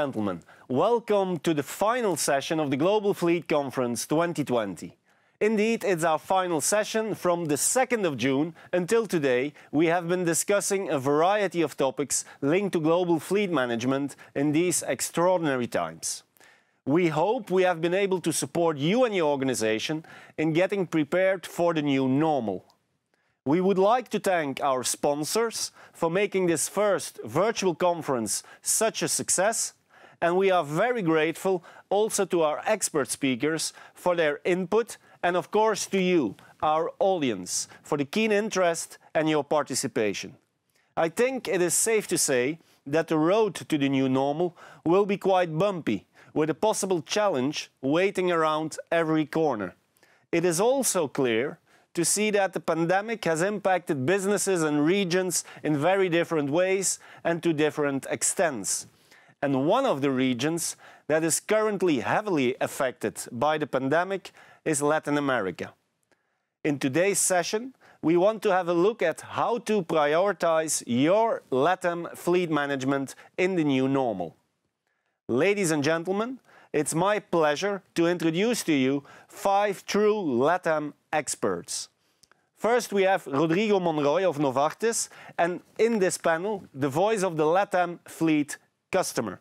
Gentlemen, welcome to the final session of the Global Fleet Conference 2020. Indeed, it's our final session from the 2nd of June until today. We have been discussing a variety of topics linked to global fleet management in these extraordinary times. We hope we have been able to support you and your organization in getting prepared for the new normal. We would like to thank our sponsors for making this first virtual conference such a success, and we are very grateful also to our expert speakers for their input and of course to you, our audience, for the keen interest and your participation. I think it is safe to say that the road to the new normal will be quite bumpy, with a possible challenge waiting around every corner. It is also clear to see that the pandemic has impacted businesses and regions in very different ways and to different extents. And one of the regions that is currently heavily affected by the pandemic is Latin America. In today's session, we want to have a look at how to prioritize your LATAM fleet management in the new normal. Ladies and gentlemen, it's my pleasure to introduce to you five true LATAM experts. First, we have Rodrigo Monroy of Novartis, and in this panel, the voice of the LATAM fleet customer.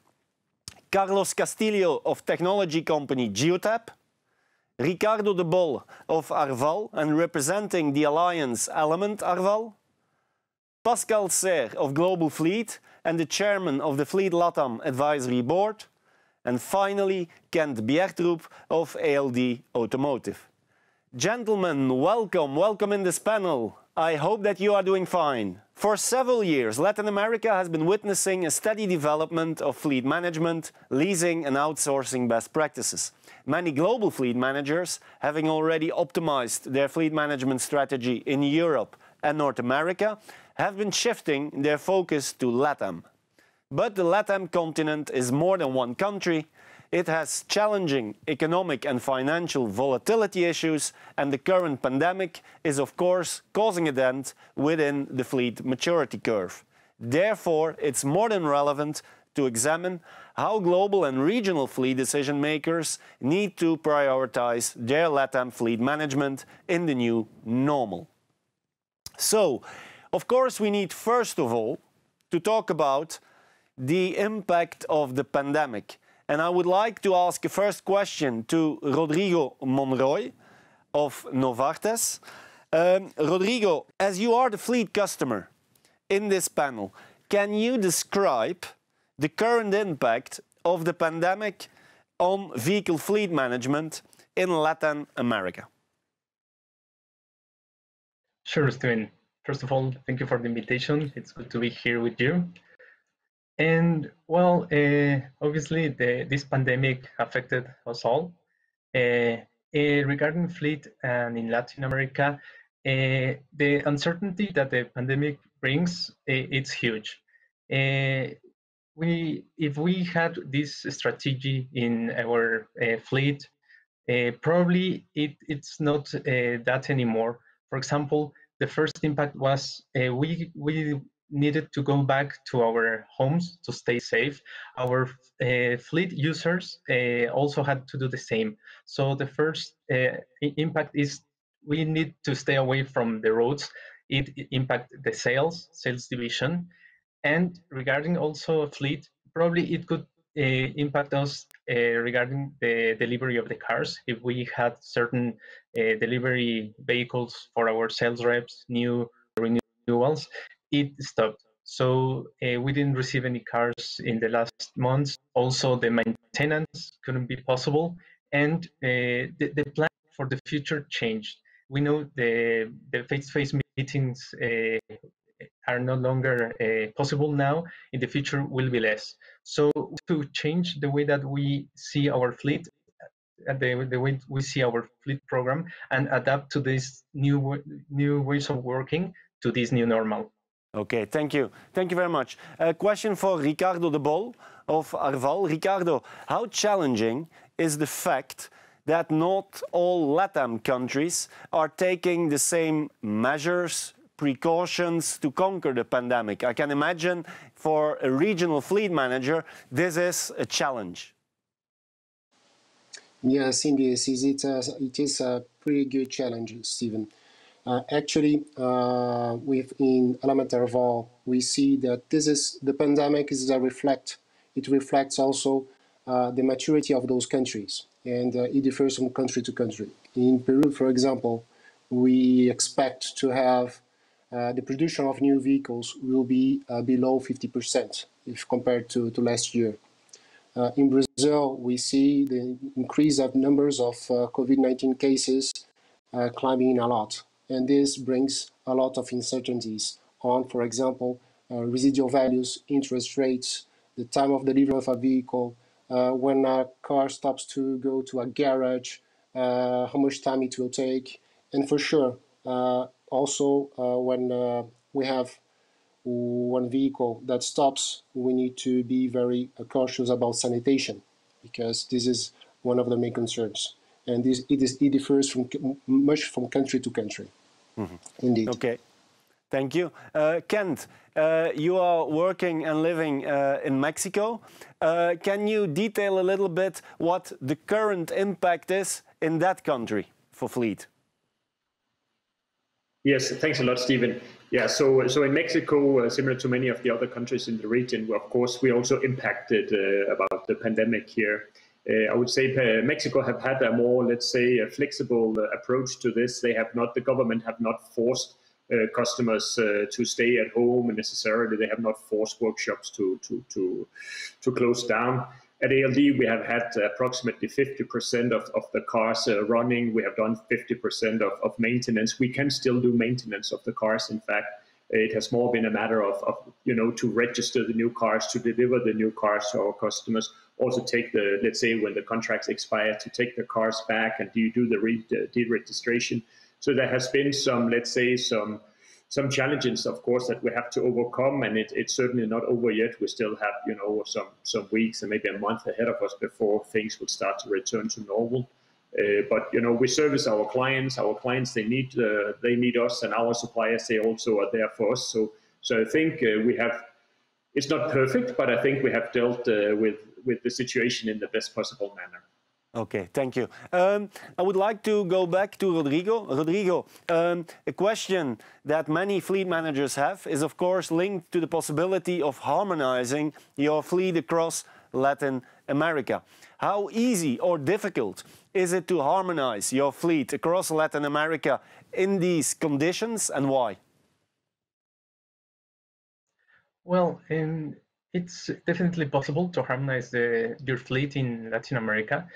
Carlos Castillo of technology company Geotab, Ricardo de Bol of Arval and representing the alliance Element Arval, Pascal Serre of Global Fleet and the chairman of the Fleet LATAM Advisory Board, and finally, Kent Bjertrup of ALD Automotive. Gentlemen, welcome, welcome in this panel. I hope that you are doing fine. For several years, Latin America has been witnessing a steady development of fleet management, leasing and outsourcing best practices. Many global fleet managers, having already optimized their fleet management strategy in Europe and North America, have been shifting their focus to LATAM. But the LATAM continent is more than one country. It has challenging economic and financial volatility issues, and the current pandemic is, of course, causing a dent within the fleet maturity curve. Therefore, it's more than relevant to examine how global and regional fleet decision makers need to prioritize their LATAM fleet management in the new normal. So, of course, we need first of all to talk about the impact of the pandemic. And I would like to ask a first question to Rodrigo Monroy of Novartis. Um, Rodrigo, as you are the fleet customer in this panel, can you describe the current impact of the pandemic on vehicle fleet management in Latin America? Sure, Steven. First of all, thank you for the invitation. It's good to be here with you. And well, uh, obviously, the, this pandemic affected us all. Uh, uh, regarding fleet and in Latin America, uh, the uncertainty that the pandemic brings, uh, it's huge. Uh, we, if we had this strategy in our fleet, probably it, it's not that anymore. For example, the first impact was we we needed to go back to our homes to stay safe. Our uh, fleet users uh, also had to do the same. So the first uh, impact is we need to stay away from the roads. It, it impact the sales, sales division. And regarding also fleet, probably it could impact us regarding the delivery of the cars. If we had certain delivery vehicles for our sales reps, new renewals, it stopped. So uh, we didn't receive any cars in the last months. Also, the maintenance couldn't be possible, and uh, the, the plan for the future changed. We know the the face-to-face meetings uh, are no longer uh, possible now. In the future, will be less. So to change the way that we see our fleet, uh, the, the way we see our fleet program, and adapt to these new new ways of working to this new normal. Okay, thank you. Thank you very much. A question for Ricardo de Bol of Arval. Ricardo, how challenging is the fact that not all LATAM countries are taking the same measures, precautions to conquer the pandemic? I can imagine for a regional fleet manager, this is a challenge. Yes, indeed, it is a, it is a pretty good challenge, Stephen. Uh, actually, uh, within Element Arval, we see that this is the pandemic is a reflect. It reflects also uh, the maturity of those countries, and uh, it differs from country to country. In Peru, for example, we expect to have uh, the production of new vehicles will be uh, below 50% if compared to, to last year. In Brazil, we see the increase of numbers of uh, COVID-19 cases climbing a lot. And this brings a lot of uncertainties on, for example, uh, residual values, interest rates, the time of delivery of a vehicle, uh, when a car stops to go to a garage, uh, how much time it will take, and for sure, also when we have one vehicle that stops, we need to be very cautious about sanitation because this is one of the main concerns. And this, it, is, it differs from much from country to country. Mm -hmm. Indeed. Okay. Thank you. Uh, Kent, uh, you are working and living uh, in Mexico. Uh, can you detail a little bit what the current impact is in that country for fleet? Yes, thanks a lot, Stephen. Yeah, so so in Mexico, uh, similar to many of the other countries in the region, of course, we also impacted uh, about the pandemic here. Uh, I would say uh, Mexico have had a more, let's say, flexible uh, approach to this. They have not, the government have not forced uh, customers to stay at home necessarily. They have not forced workshops to to to to close down. At ALD, we have had approximately 50% of, of the cars uh, running. We have done 50% of, of maintenance. We can still do maintenance of the cars. In fact, it has more been a matter of, of, you know, to register the new cars, to deliver the new cars to our customers. Also take the, let's say when the contracts expire, to take the cars back and do do the re- deregistration. So there has been some, let's say, some some challenges, of course, that we have to overcome, and it, it's certainly not over yet. We still have, you know, some some weeks and maybe a month ahead of us before things would start to return to normal. Uh, but you know, we service our clients. Our clients they need uh, they need us, and our suppliers they also are there for us. So so I think uh, we have. It's not perfect, but I think we have dealt uh, with with the situation in the best possible manner. Okay, thank you. Um, I would like to go back to Rodrigo. Rodrigo, um, a question that many fleet managers have is, of course, linked to the possibility of harmonizing your fleet across Latin America. How easy or difficult is it to harmonize your fleet across Latin America in these conditions and why? Well, in it's definitely possible to harmonize the, your fleet in Latin America.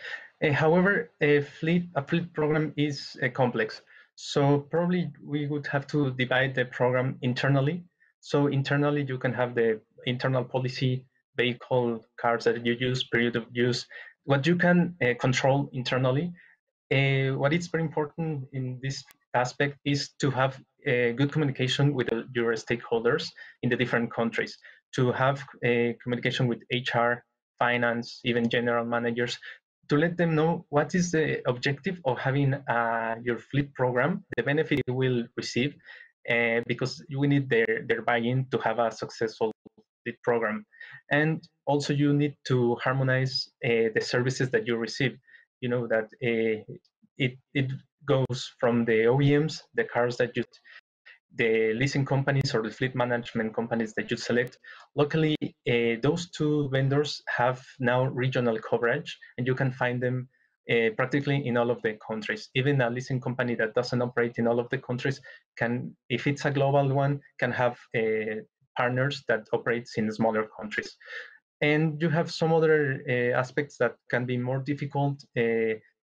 Uh, however, a fleet a fleet program is uh, complex, so probably we would have to divide the program internally. So internally, you can have the internal policy, vehicle, cars that you use, period of use, what you can uh, control internally. What is very important in this aspect is to have a good communication with your stakeholders in the different countries to have a communication with HR, finance, even general managers to let them know what is the objective of having uh, your fleet program, the benefit you will receive, uh, because we need their, their buy-in to have a successful fleet program. And also you need to harmonize uh, the services that you receive. You know that it, it goes from the OEMs, the cars that you the leasing companies or the fleet management companies that you select, locally, uh, those two vendors have now regional coverage and you can find them uh, practically in all of the countries. Even a leasing company that doesn't operate in all of the countries can, if it's a global one, can have uh, partners that operates in smaller countries. And you have some other aspects that can be more difficult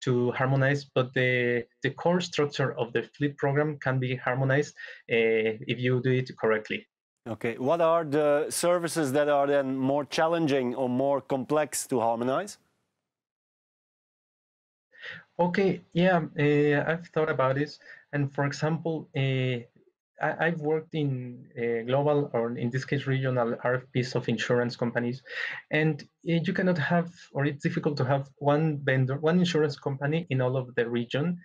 to harmonize, but the, the core structure of the fleet program can be harmonized uh, if you do it correctly. Okay, what are the services that are then more challenging or more complex to harmonize? Okay, yeah, uh, I've thought about this. And for example, uh, I, have worked in uh, global or in this case regional RFPs of insurance companies, and uh, you cannot have or it's difficult to have one vendor, one insurance company in all of the region.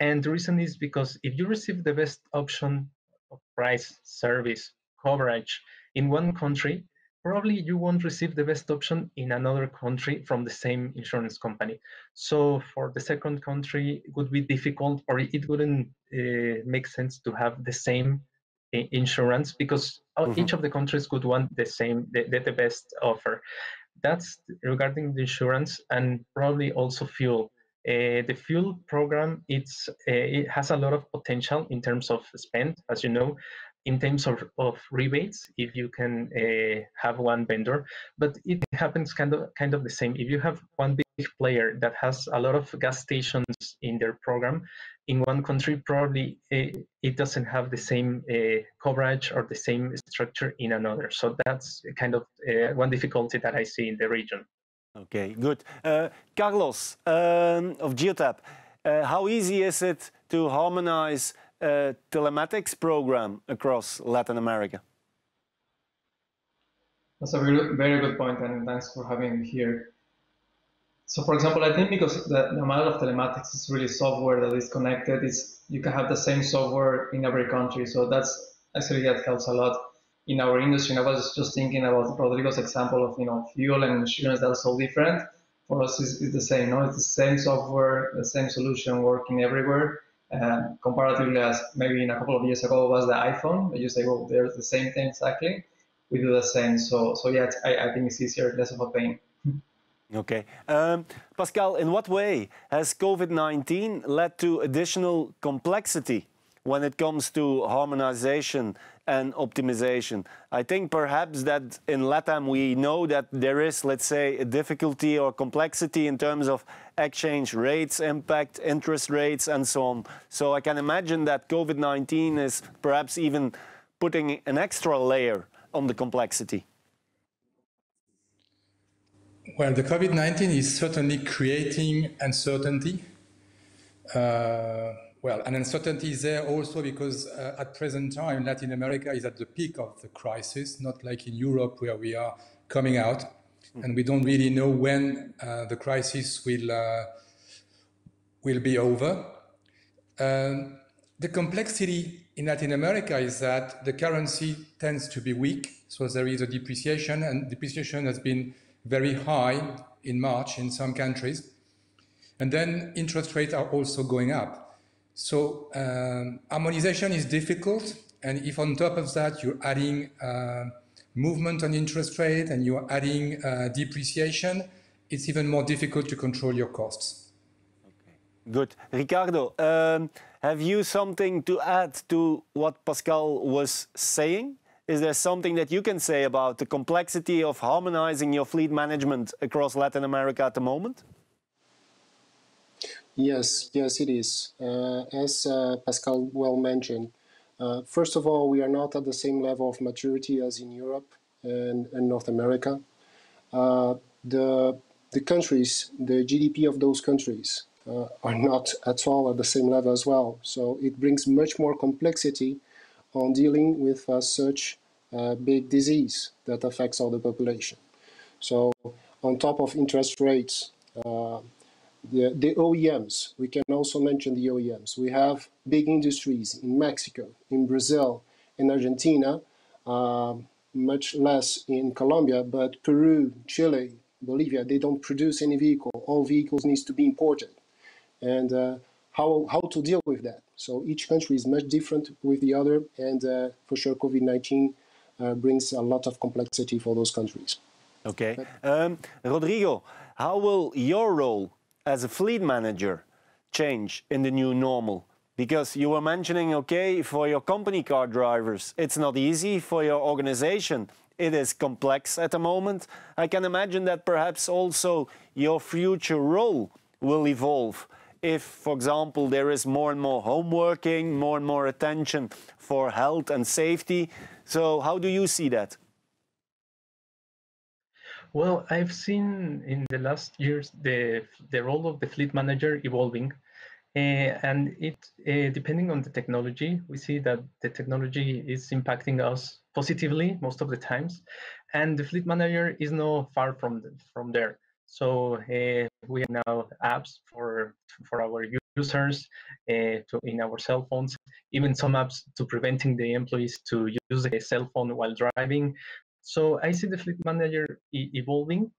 And the reason is because if you receive the best option of price, service, coverage in one country, probably you won't receive the best option in another country from the same insurance company. So for the second country, it would be difficult or it wouldn't uh, make sense to have the same insurance because mm-hmm. each of the countries would want the same, the, the best offer. That's regarding the insurance and probably also fuel. Uh, the fuel program it's uh, it has a lot of potential in terms of spend as you know in terms of, of rebates if you can uh, have one vendor but it happens kind of kind of the same. If you have one big player that has a lot of gas stations in their program in one country probably uh, it doesn't have the same uh, coverage or the same structure in another. So that's kind of uh, one difficulty that i see in the region. Okay good. Uh, carlos um, of geotab uh, how easy is it to harmonize telematics program across Latin America? That's a very, very good point, and thanks for having me here. So, for example, I think because the, the amount of telematics is really software that is connected, is you can have the same software in every country. So that's actually that helps a lot in our industry. And I was just thinking about Rodrigo's example of you know fuel and insurance that are so different. For us, is it's the same. No, it's the same software, the same solution working everywhere uh, comparatively as maybe in a couple of years ago was the iPhone. You say, well, they're the same thing exactly. We do the same. So, so yeah, I, I think it's easier, less of a pain. Okay. Um, Pascal, in what way has COVID-19 led to additional complexity when it comes to harmonization and optimization. I think perhaps that in LATAM we know that there is, let's say, a difficulty or complexity in terms of exchange rates, impact, interest rates, and so on. So I can imagine that COVID-19 is perhaps even putting an extra layer on the complexity. Well, the COVID-19 is certainly creating uncertainty. Uh, well, an uncertainty is there also because uh, at present time, Latin America is at the peak of the crisis, not like in Europe where we are coming out. And we don't really know when uh, the crisis will, uh, will be over. Um, the complexity in Latin America is that the currency tends to be weak. So there is a depreciation and depreciation has been very high in March in some countries. And then interest rates are also going up. So um, harmonization is difficult. And if on top of that, you're adding uh, movement on interest rate and you're adding uh, depreciation, it's even more difficult to control your costs. Okay. Good. Ricardo, um, have you something to add to what Pascal was saying? Is there something that you can say about the complexity of harmonizing your fleet management across Latin America at the moment? Yes, yes, it is. Uh, as uh, Pascal well mentioned, uh, first of all, we are not at the same level of maturity as in Europe and, and North America. Uh, the, the countries, the GDP of those countries uh, are not at all at the same level as well. So it brings much more complexity on dealing with uh, such big disease that affects all the population. So on top of interest rates, the, the OEMs, we can also mention the OEMs. We have big industries in Mexico, in Brazil, in Argentina, uh, much less in Colombia, but Peru, Chile, Bolivia, they don't produce any vehicle. All vehicles needs to be imported. And uh, how, how to deal with that. So each country is much different with the other, and uh, for sure COVID-19 uh, brings a lot of complexity for those countries. Okay. Um, Rodrigo, how will your role as a fleet manager change in the new normal? Because you were mentioning, okay, for your company car drivers, it's not easy. For your organization, it is complex at the moment. I can imagine that perhaps also your future role will evolve. If, for example, there is more and more home working, more and more attention for health and safety. So, how do you see that? Well, I've seen in the last years the the role of the fleet manager evolving, uh, and it uh, depending on the technology, we see that the technology is impacting us positively most of the times, and the fleet manager is no far from the, from there. So uh, we have now apps for for our users uh, to, in our cell phones, even some apps to preventing the employees to use a cell phone while driving. So I see the fleet manager e evolving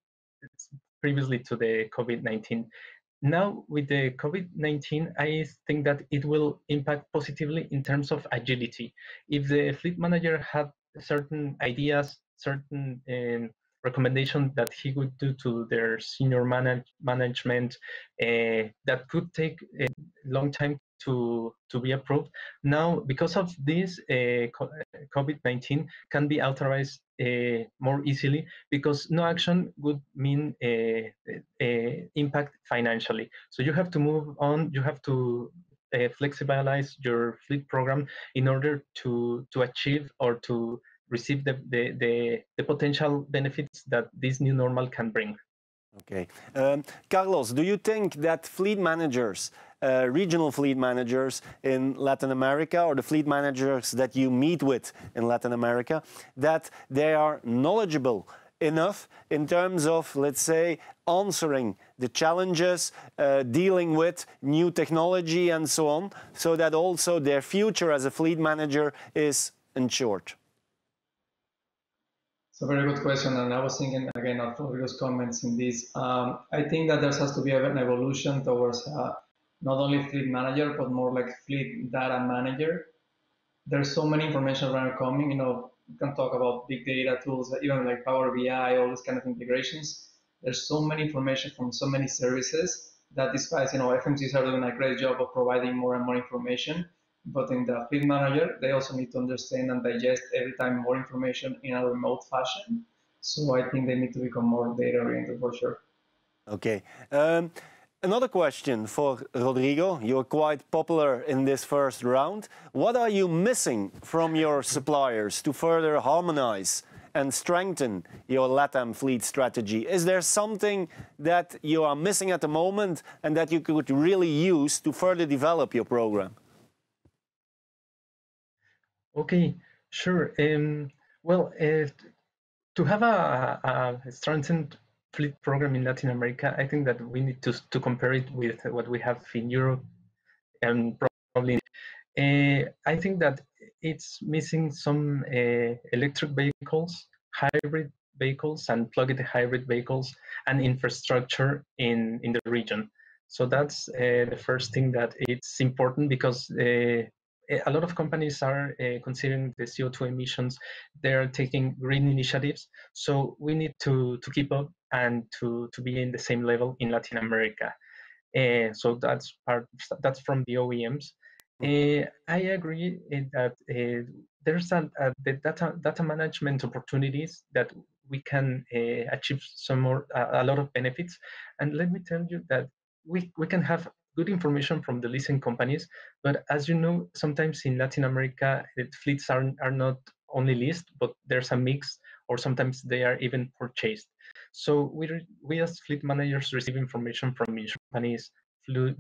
previously to the COVID-19. Now with the COVID-19, I think that it will impact positively in terms of agility. If the fleet manager had certain ideas, certain um, recommendation that he would do to their senior manage, management uh, that could take a long time to to be approved. Now, because of this, uh, COVID-19 can be authorized uh, more easily because no action would mean a, a impact financially. So you have to move on. You have to flexibilize your fleet program in order to to achieve or to receive the, the, the, the, potential benefits that this new normal can bring. Okay. Um, Carlos, do you think that fleet managers, uh, regional fleet managers in Latin America or the fleet managers that you meet with in Latin America, that they are knowledgeable enough in terms of, let's say, answering the challenges, uh, dealing with new technology and so on, so that also their future as a fleet manager is ensured? It's a very good question, and I was thinking again of Rodrigo's comments in this. Um, I think that there has to be an evolution towards uh, not only fleet manager, but more like fleet data manager. There's so many information around coming. You know, you can talk about big data tools, even like Power BI, all these kind of integrations. There's so many information from so many services that despite you know FMCs are doing a great job of providing more and more information, but in the fleet manager, they also need to understand and digest every time more information in a remote fashion. So I think they need to become more data oriented for sure. Okay. Um, another question for Rodrigo. You're quite popular in this first round. What are you missing from your suppliers to further harmonize and strengthen your LATAM fleet strategy? Is there something that you are missing at the moment and that you could really use to further develop your program? Okay, sure. Um, well, uh, to have a, a, strengthened fleet program in Latin America, I think that we need to, to compare it with what we have in Europe and probably. Uh, I think that it's missing some uh, electric vehicles, hybrid vehicles, and plug-in hybrid vehicles and infrastructure in, in the region. So that's uh, the first thing that it's important because a lot of companies are uh, considering the CO2 emissions. They're taking green initiatives. So we need to, to keep up and to, to be in the same level in Latin America. Uh, so that's part, that's from the OEMs. Uh, I agree that uh, there's a, a, the data data management opportunities that we can achieve some more a, a lot of benefits. And let me tell you that we we can have good information from the leasing companies. But as you know, sometimes in Latin America, the fleets are, are not only leased, but there's a mix, or sometimes they are even purchased. So we, we as fleet managers receive information from companies,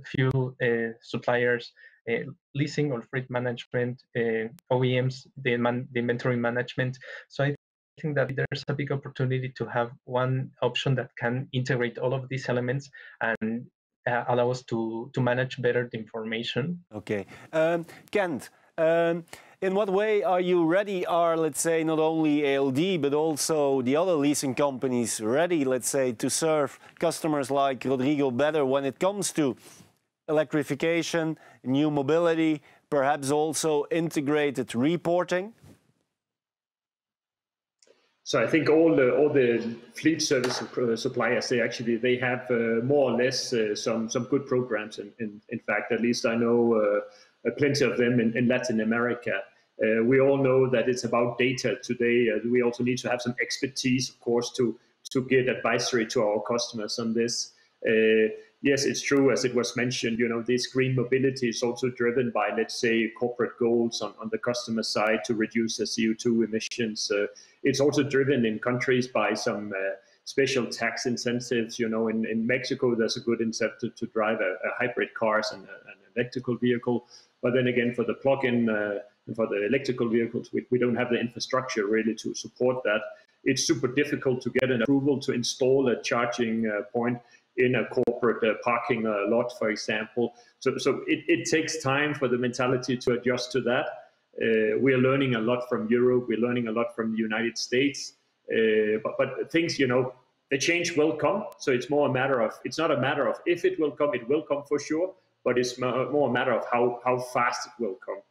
fuel uh, suppliers, uh, leasing or fleet management, uh, OEMs, the, man, the inventory management. So I think that there's a big opportunity to have one option that can integrate all of these elements and allow us to, to manage better the information. Okay. Um, Kent, um, in what way are you ready? Are, let's say, not only ALD, but also the other leasing companies ready, let's say, to serve customers like Rodrigo better when it comes to electrification, new mobility, perhaps also integrated reporting? So I think all the all the fleet service suppliers they actually they have uh, more or less uh, some some good programs. In, in, in fact, at least I know uh, uh plenty of them in, in Latin America. Uh, we all know that it's about data today. Uh, we also need to have some expertise, of course, to to get advisory to our customers on this. yes, it's true, as it was mentioned. You know, this green mobility is also driven by, let's say, corporate goals on, on the customer side to reduce the CO2 emissions it's also driven in countries by some uh, special tax incentives. You know, in, in Mexico, there's a good incentive to drive a, a hybrid cars and a, an electrical vehicle. But then again, for the plug-in uh, and for the electrical vehicles, we, we don't have the infrastructure really to support that. It's super difficult to get an approval to install a charging uh, point. in a corporate uh, parking lot, for example. So, so it, it takes time for the mentality to adjust to that. Uh, we are learning a lot from Europe. We're learning a lot from the United States. Uh, but, but things, you know, the change will come. So it's more a matter of, it's not a matter of if it will come, it will come for sure, but it's more a matter of how, how fast it will come.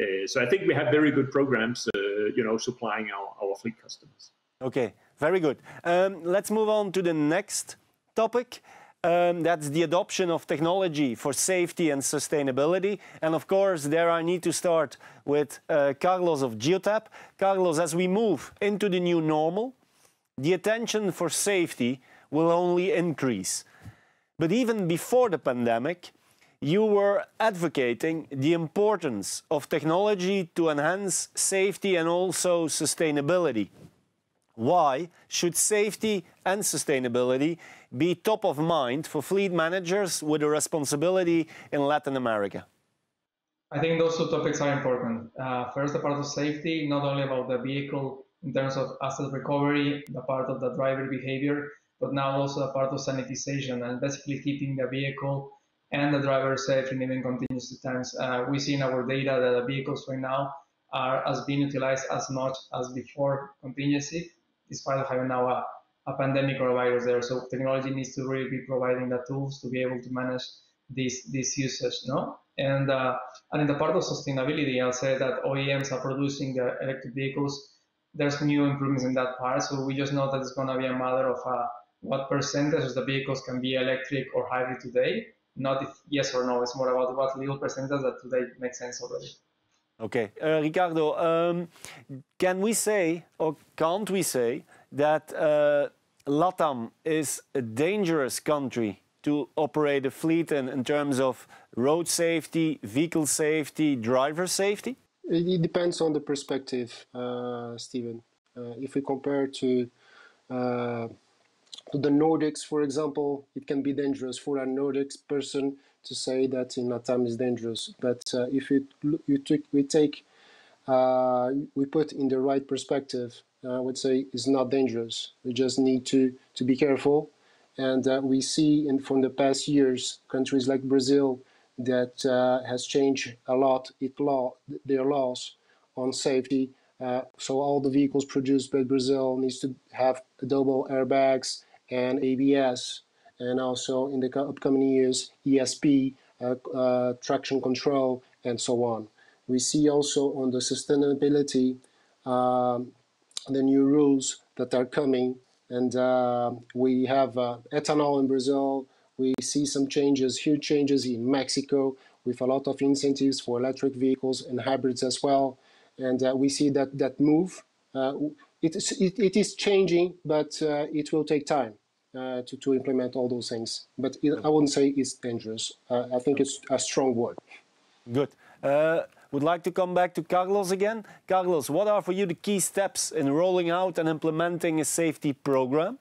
Uh, so I think we have very good programs, uh, you know, supplying our, our fleet customers. Okay, very good. Um, let's move on to the next topic. Um, that's the adoption of technology for safety and sustainability. And of course, there I need to start with uh, Carlos of Geotab. Carlos, as we move into the new normal, the attention for safety will only increase. But even before the pandemic, you were advocating the importance of technology to enhance safety and also sustainability. Why should safety and sustainability be top of mind for fleet managers with a responsibility in Latin America? I think those two topics are important. Uh, first, the part of safety, not only about the vehicle in terms of asset recovery, the part of the driver behavior, but now also the part of sanitization and basically keeping the vehicle and the driver safe in even continuous times. Uh, we see in our data that the vehicles right now are as being utilized as much as before contingency despite having now a, a pandemic or a virus there. So technology needs to really be providing the tools to be able to manage this this usage, no? And uh, and in the part of sustainability, I'll say that OEMs are producing electric vehicles. There's new improvements in that part, so we just know that it's going to be a matter of uh, what percentage of the vehicles can be electric or hybrid today. Not if yes or no. It's more about what little percentage that today makes sense already. Okay, uh, Ricardo, um, can we say or can't we say that uh, LATAM is a dangerous country to operate a fleet in, in terms of road safety, vehicle safety, driver safety? It depends on the perspective, uh, Stephen. Uh, if we compare to uh, to the Nordics, for example, it can be dangerous for a Nordics person to say that in Latam is dangerous. But uh, if it, you take, we take, uh, we put in the right perspective, uh, I would say it's not dangerous. We just need to, to be careful. And uh, we see in, from the past years, countries like Brazil that uh, has changed a lot it law, their laws on safety. Uh, so all the vehicles produced by Brazil needs to have double airbags and ABS and also in the upcoming years, ESP, uh, uh, traction control, and so on. We see also on the sustainability um, the new rules that are coming, and uh, we have ethanol in Brazil. We see some changes, huge changes in Mexico, with a lot of incentives for electric vehicles and hybrids as well. And uh, we see that that move. Uh, it is, it, it is changing, but it will take time uh, to, to implement all those things. But it, I wouldn't say it's dangerous. Uh, I think it's a strong word. Good. Uh, would like to come back to Carlos again. Carlos, what are for you the key steps in rolling out and implementing a safety program?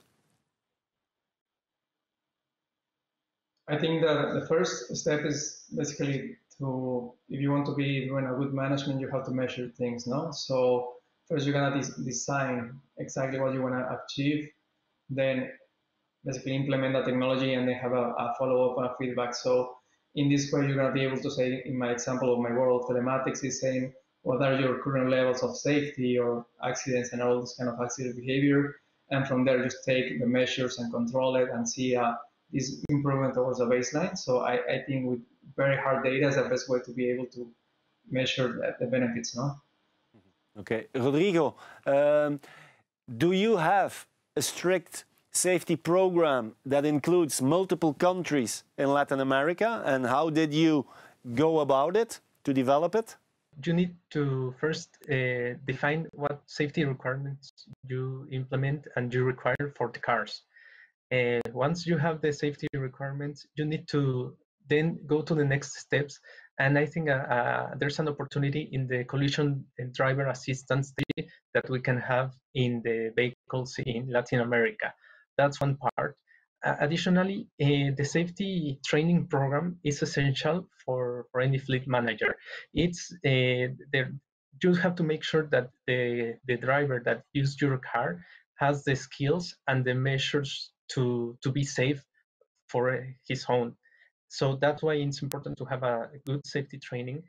I think that the first step is basically to, if you want to be doing a good management, you have to measure things, no? So first you're gonna de design exactly what you wanna achieve. Then basically implement the technology and then have a, a follow-up and a feedback. So in this way, you're to be able to say, in my example of my world telematics is saying, what are your current levels of safety or accidents and all this kind of accident behavior. And from there, just take the measures and control it and see uh, this improvement towards a baseline. So I, I think with very hard data is the best way to be able to measure the, the benefits, no? Okay, Rodrigo, um, do you have a strict safety program that includes multiple countries in Latin America? And how did you go about it to develop it? You need to first uh, define what safety requirements you implement and you require for the cars. Uh, once you have the safety requirements, you need to then go to the next steps. And I think uh, uh there's an opportunity in the collision driver assistance that we can have in the vehicles in Latin America. That's one part. Uh, additionally, uh, the safety training program is essential for, for any fleet manager. It's uh, you have to make sure that the, the driver that uses your car has the skills and the measures to, to be safe for his own. So that's why it's important to have a good safety training.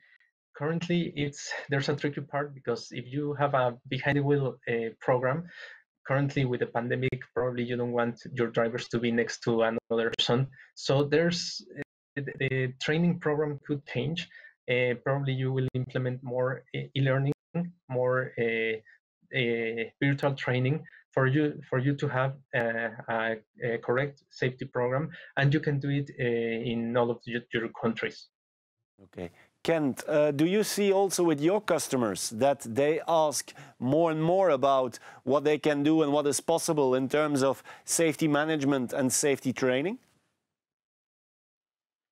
Currently, it's there's a tricky part because if you have a behind the wheel uh, program, currently with the pandemic, probably you don't want your drivers to be next to another person. So there's uh, the training program could change. Uh, probably you will implement more e-learning, more uh, virtual training for you for you to have a, a, a correct safety program, and you can do it uh, in all of your, your countries. Okay. Kent, uh, do you see also with your customers that they ask more and more about what they can do and what is possible in terms of safety management and safety training?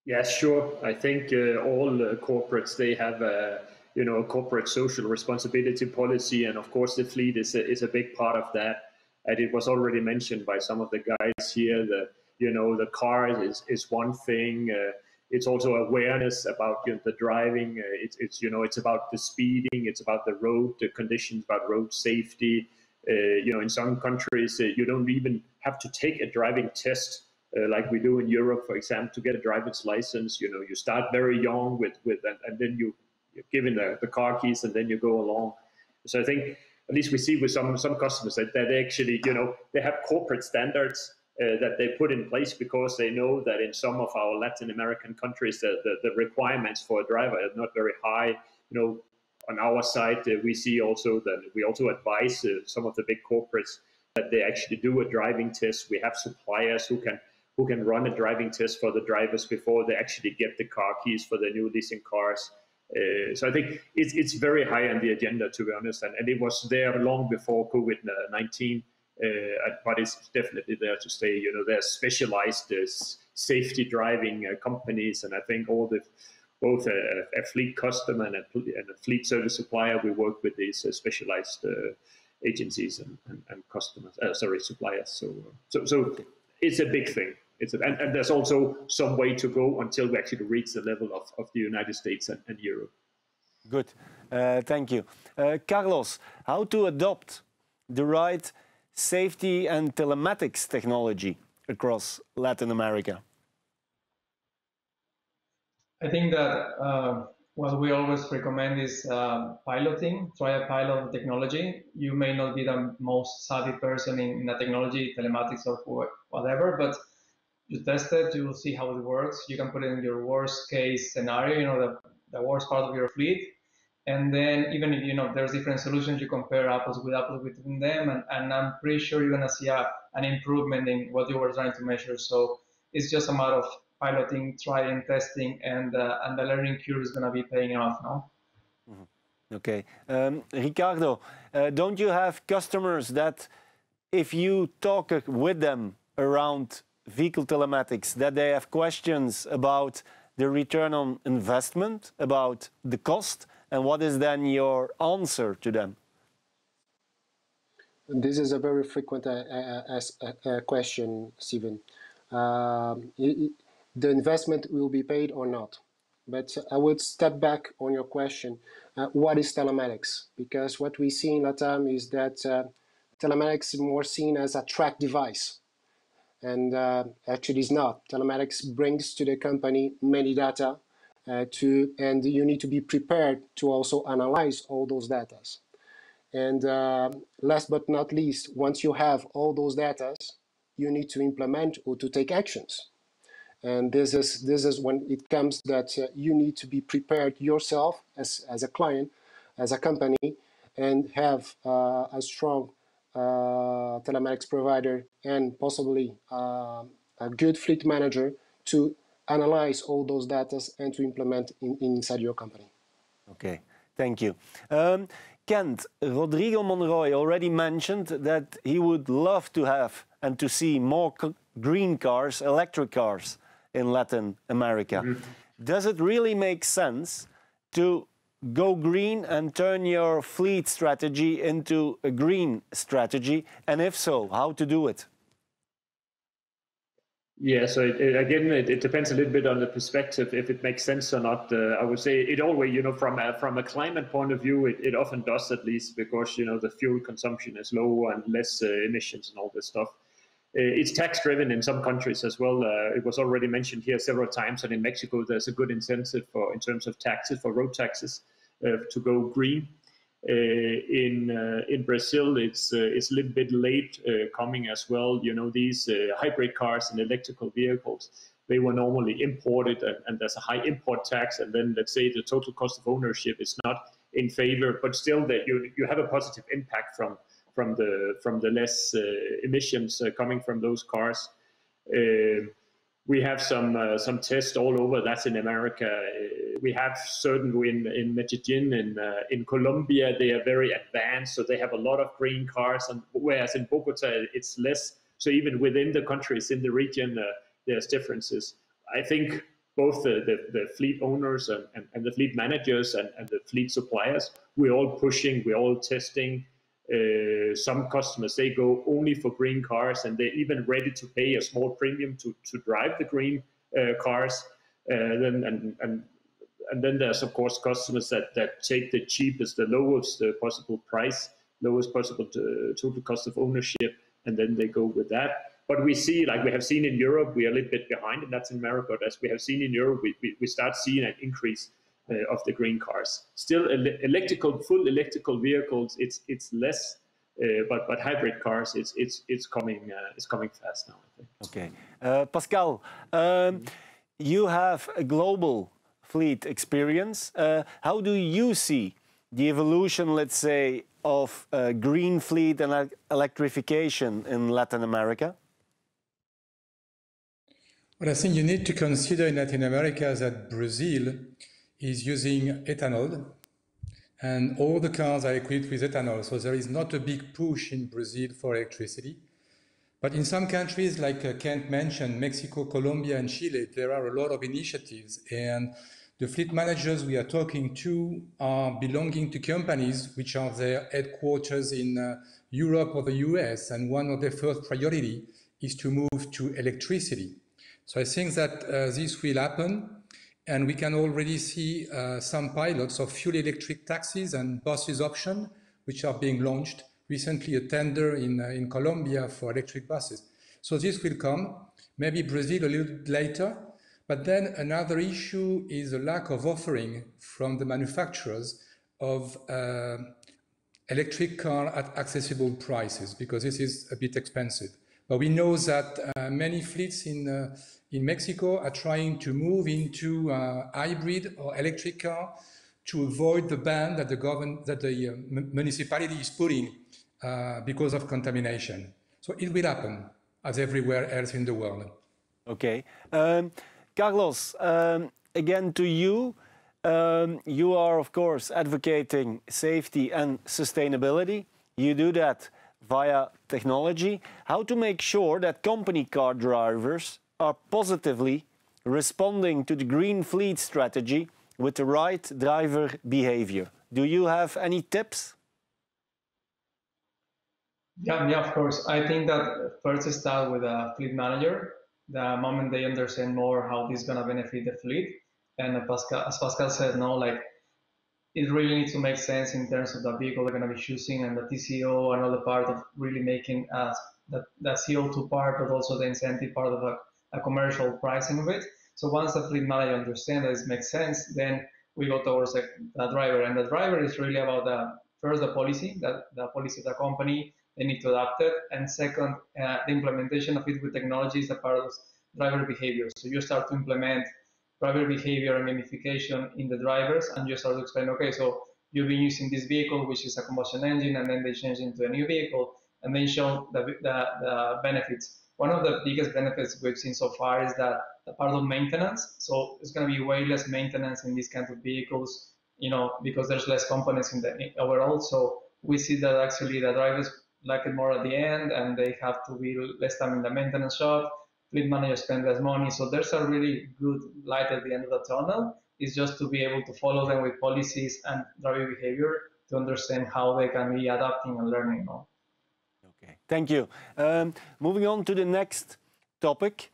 Yes, sure. I think uh, all uh, corporates they have a you know a corporate social responsibility policy, and of course the fleet is a, is a big part of that. And it was already mentioned by some of the guys here that you know the car is is one thing. Uh, it's also awareness about you know, the driving. Uh, it's, it's you know it's about the speeding. It's about the road the conditions, about road safety. Uh, you know, in some countries uh, you don't even have to take a driving test uh, like we do in Europe, for example, to get a driver's license. You know, you start very young with with and, and then you you're given the, the car keys and then you go along. So I think at least we see with some some customers that, that actually you know they have corporate standards uh, that they put in place because they know that in some of our Latin American countries, the, the, the requirements for a driver are not very high. You know, on our side, uh, we see also that we also advise uh, some of the big corporates that they actually do a driving test. We have suppliers who can who can run a driving test for the drivers before they actually get the car keys for the new leasing cars. Uh, so I think it's it's very high on the agenda, to be honest, and, and it was there long before COVID nineteen. Uh, but it's definitely there to stay. You know, there's specialized uh, safety driving uh, companies, and I think all the both a, a fleet customer and a, and a, fleet service supplier, we work with these specialized agencies and, and, and customers. sorry, suppliers. So, so, so it's a big thing. It's a, and, and, there's also some way to go until we actually reach the level of, of the United States and, and Europe. Good, uh, thank you. Uh, Carlos, how to adopt the right safety and telematics technology across Latin America? I think that uh, what we always recommend is uh, piloting, try a pilot of technology. You may not be the most savvy person in, in the technology, telematics or whatever, but you test it, you will see how it works. You can put it in your worst case scenario, you know, the, the worst part of your fleet, and then even if you know there's different solutions, you compare apples with apples between them, and, and I'm pretty sure you're gonna see a, an improvement in what you were trying to measure. So it's just a matter of piloting, trying, testing, and uh, and the learning curve is gonna be paying off now. Mm-hmm. Okay, um, Ricardo, uh, don't you have customers that, if you talk with them around vehicle telematics, that they have questions about the return on investment, about the cost? And what is then your answer to them? This is a very frequent uh, uh, uh, question, Stephen. Um, the investment will be paid or not. But I would step back on your question. Uh, what is telematics? Because what we see in LATAM is that uh, telematics is more seen as a track device. And uh, actually it's not. Telematics brings to the company many data uh, to, and you need to be prepared to also analyze all those data. And uh, last but not least, once you have all those data, you need to implement or to take actions. And this is this is when it comes that uh, you need to be prepared yourself as, as a client, as a company, and have uh, a strong telematics provider and possibly uh, a good fleet manager to analyze all those data and to implement in, inside your company. Okay, thank you. Um, Kent, Rodrigo Monroy already mentioned that he would love to have and to see more green cars, electric cars in Latin America. Mm -hmm. Does it really make sense to go green and turn your fleet strategy into a green strategy? And if so, how to do it? Yeah, so it, it, again, it, it, depends a little bit on the perspective if it makes sense or not. Uh, I would say it always, you know, from a, from a climate point of view, it, often does at least because you know the fuel consumption is low and less uh, emissions and all this stuff. It's tax driven in some countries as well. Uh, it was already mentioned here several times, and in Mexico, there's a good incentive for in terms of taxes for road taxes uh, to go green. Uh, in uh, in Brazil, it's uh, it's a little bit late coming as well. You know, these hybrid cars and electrical vehicles, they were normally imported, and, and there's a high import tax. And then let's say the total cost of ownership is not in favor, but still that you you have a positive impact from from the from the less emissions coming from those cars we have some uh, some tests all over Latin America. We have certain in in Medellin in uh, in Colombia they are very advanced, so they have a lot of green cars, and whereas in Bogota it's less. So even within the countries in the region, uh, there's differences. I think both the, the, the fleet owners and, and, and, the fleet managers and, and the fleet suppliers, we're all pushing, we're all testing, uh, some customers they go only for green cars and they're even ready to pay a small premium to, to drive the green uh, cars. Uh, then and, and and then there's of course customers that, that take the cheapest the lowest uh, possible price lowest possible to, total cost of ownership and then they go with that. But we see like we have seen in europe we are a little bit behind and that's in america but as we have seen in europe we, we, we start seeing an increase uh, of the green cars. Still, electrical, full electrical vehicles, it's it's less, uh, but but hybrid cars, it's it's it's coming uh, it's coming fast now. I think. Okay, Pascal, um, you have a global fleet experience. how do you see the evolution, let's say, of uh, green fleet and electrification in Latin America? Well, I think you need to consider in Latin America that Brazil is using ethanol and all the cars are equipped with ethanol. So there is not a big push in Brazil for electricity. But in some countries, like uh, Kent mentioned, Mexico, Colombia, and Chile, there are a lot of initiatives. And the fleet managers we are talking to are belonging to companies which are their headquarters in uh, Europe or the US. And one of their first priority is to move to electricity. So I think that uh, this will happen. And we can already see uh, some pilots of fuel electric taxis and buses option, which are being launched. Recently, a tender in, uh, in Colombia for electric buses. So this will come, maybe Brazil a little bit later. But then another issue is a lack of offering from the manufacturers of uh, electric car at accessible prices, because this is a bit expensive. But we know that uh, many fleets in, uh, in Mexico are trying to move into uh, hybrid or electric car to avoid the ban that the government, that the uh, municipality is putting uh, because of contamination. So it will happen as everywhere else in the world. Okay. Um, Carlos, um, again to you. Um, you are, of course, advocating safety and sustainability. You do that via technology. How to make sure that company car drivers are positively responding to the green fleet strategy with the right driver behavior. Do you have any tips? Yeah, yeah, of course. I think that first start with a fleet manager. The moment they understand more how this is gonna benefit the fleet, and Pascal, as Pascal said, no, like it really needs to make sense in terms of the vehicle they're gonna be choosing and the TCO and all the part of really making that, that CO2 part, but also the incentive part of a a commercial pricing of it. So once the fleet manager understands that it makes sense, then we go towards the, the driver. And the driver is really about the first the policy, that the policy of the company, they need to adapt it. And second, uh, the implementation of it with technology is a part of driver behavior. So you start to implement driver behavior and gamification in the drivers, and you start to explain, okay, so you've been using this vehicle, which is a combustion engine, and then they change into a new vehicle, and then show the, the, the benefits one of the biggest benefits we've seen so far is that the part of maintenance. So it's going to be way less maintenance in these kinds of vehicles, you know, because there's less components in the overall. So we see that actually the drivers like it more at the end and they have to be less time in the maintenance shop. Fleet managers spend less money. So there's a really good light at the end of the tunnel. It's just to be able to follow them with policies and driver behavior to understand how they can be adapting and learning. Know? Okay, thank you. Um, moving on to the next topic.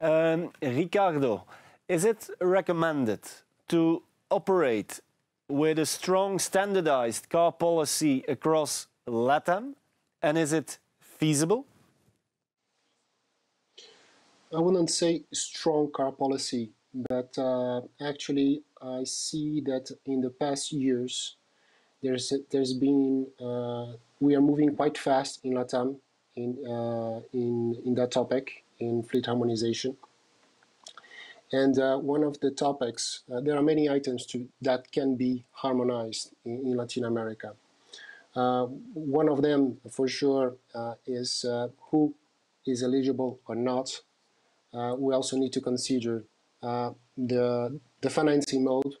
Um, Ricardo, is it recommended to operate with a strong standardized car policy across LATAM? And is it feasible? I wouldn't say strong car policy, but uh, actually I see that in the past years there's there's been uh, we are moving quite fast in Latam in uh, in in that topic in fleet harmonization. And uh, one of the topics, uh, there are many items to, that can be harmonized in, in Latin America. Uh, one of them, for sure, is who is eligible or not. Uh, we also need to consider the, the financing mode.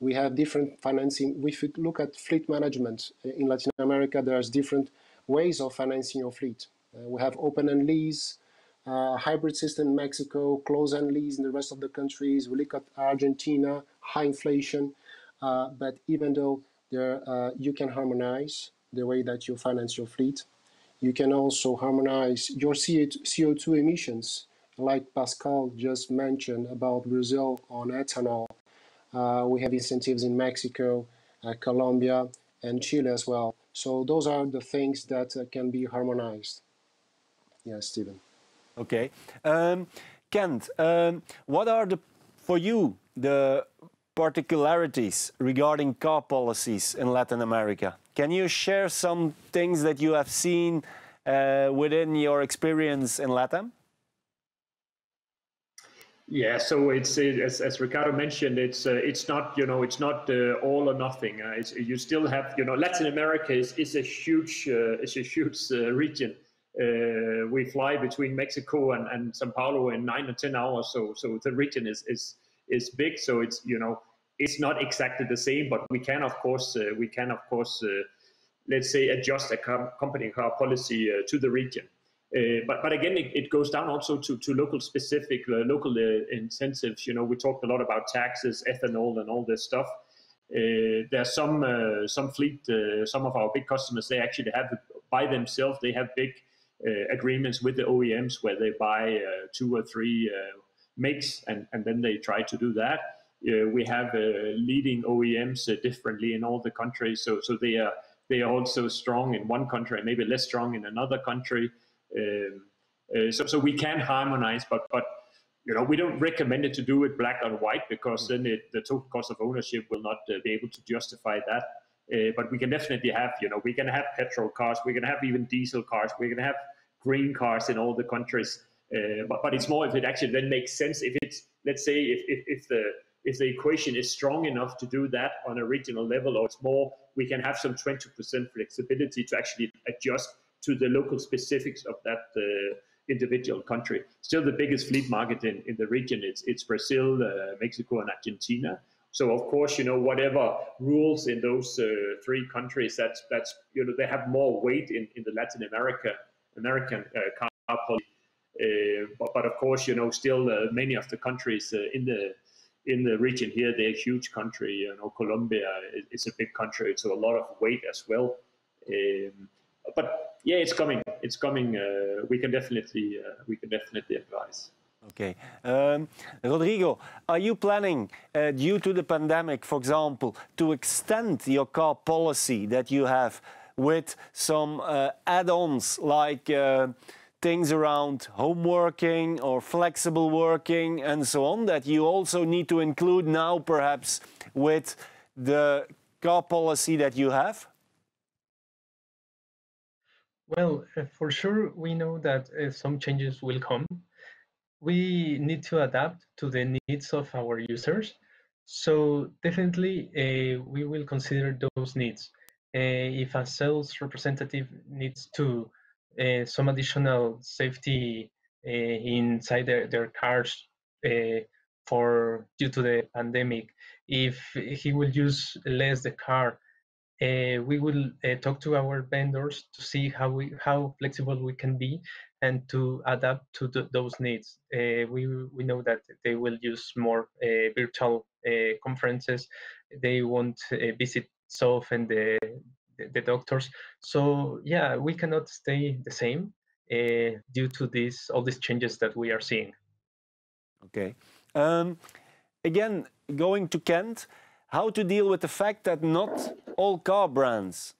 We have different financing. If you look at fleet management in Latin America, there's different ways of financing your fleet. we have open-end lease, uh, hybrid system in Mexico, close-end lease in the rest of the countries. We look at Argentina, high inflation. Uh, but even though there, uh, you can harmonize the way that you finance your fleet, you can also harmonize your CO2 emissions, like Pascal just mentioned about Brazil on ethanol. Uh, we have incentives in Mexico, uh, Colombia, and Chile as well. So those are the things that uh, can be harmonized. Yes, Stephen. Okay. Um, Kent, um, what are the, for you, the particularities regarding car policies in Latin America? Can you share some things that you have seen uh, within your experience in Latam? Yeah, so it's as, as Ricardo mentioned, it's uh, it's not you know it's not uh, all or nothing. Uh, you still have you know Latin America is, is a huge uh, is a huge uh, region, uh, we fly between Mexico and, and Sao Paulo in nine or ten hours. So so the region is is is big. So it's you know it's not exactly the same, but we can of course we can of course let's say adjust a com company car policy to the region. Uh, but but again, it, it, goes down also to, to local specific uh, local incentives. You know, we talked a lot about taxes, ethanol, and all this stuff. Uh, there's some uh, some fleet, uh, some of our big customers. They actually have by themselves. They have big uh, agreements with the OEMs where they buy uh, two or three uh, makes and, and then they try to do that. we have leading OEMs differently in all the countries, so so they are they are also strong in one country maybe less strong in another country. Um, uh, so, so we can harmonize, but but you know we don't recommend it to do it black and white because then it, the total cost of ownership will not uh, be able to justify that. Uh, but we can definitely have, you know, we can have petrol cars, we can have even diesel cars, we can have green cars in all the countries. Uh, but, but it's more if it actually then makes sense. If it's, let's say, if, if, if the if the equation is strong enough to do that on a regional level, or it's more, we can have some 20% flexibility to actually adjust to the local specifics of that uh, individual country. Still, the biggest fleet market in, in the region it's it's Brazil, uh, Mexico, and Argentina. So of course, you know, whatever rules in those uh, three countries, that's that's you know they have more weight in, in the Latin America American uh, car policy. Uh, but, but, of course, you know, still uh, many of the countries in the in the region here, they're a huge country. You know, Colombia is, a big country, so a lot of weight as well. Um, but yeah, it's coming. It's coming. Uh, we can definitely we can definitely advise. Okay. Um, Rodrigo, are you planning, uh, due to the pandemic, for example, to extend your car policy that you have with some uh, add-ons like uh, things around home working or flexible working and so on that you also need to include now perhaps with the car policy that you have? Well, uh, for sure, we know that uh, some changes will come we need to adapt to the needs of our users. So definitely uh, we will consider those needs. Uh, if a sales representative needs to uh, some additional safety uh, inside their, their cars for due to the pandemic, if he will use less the car uh, we will uh, talk to our vendors to see how we how flexible we can be and to adapt to the, those needs. Uh, we we know that they will use more uh, virtual uh, conferences. They won't uh, visit so often the, the, doctors. So yeah, we cannot stay the same due to this all these changes that we are seeing. Okay. Um, again, going to Kent how to deal with the fact that not all car brands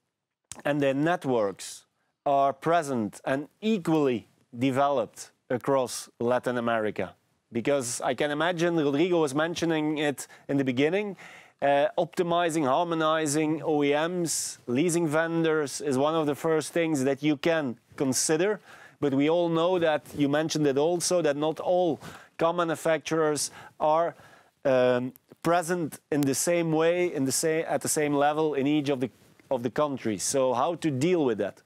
and their networks are present and equally developed across Latin America? Because I can imagine Rodrigo was mentioning it in the beginning. Uh, optimizing, harmonizing OEMs, leasing vendors is one of the first things that you can consider. But we all know that you mentioned it also that not all car manufacturers are um, present in the same way, in the same, at the same level in each of the of the countries. So how to deal with that?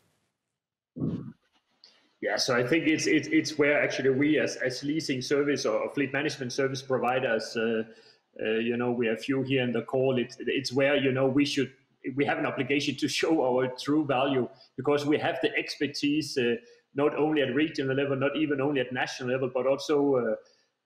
Yeah, so I think it's it's it's where actually we as as leasing service or fleet management service providers, uh, uh, you know, we have few here in the call. It's it's where you know we should we have an obligation to show our true value because we have the expertise uh, not only at regional level, not even only at national level, but also uh,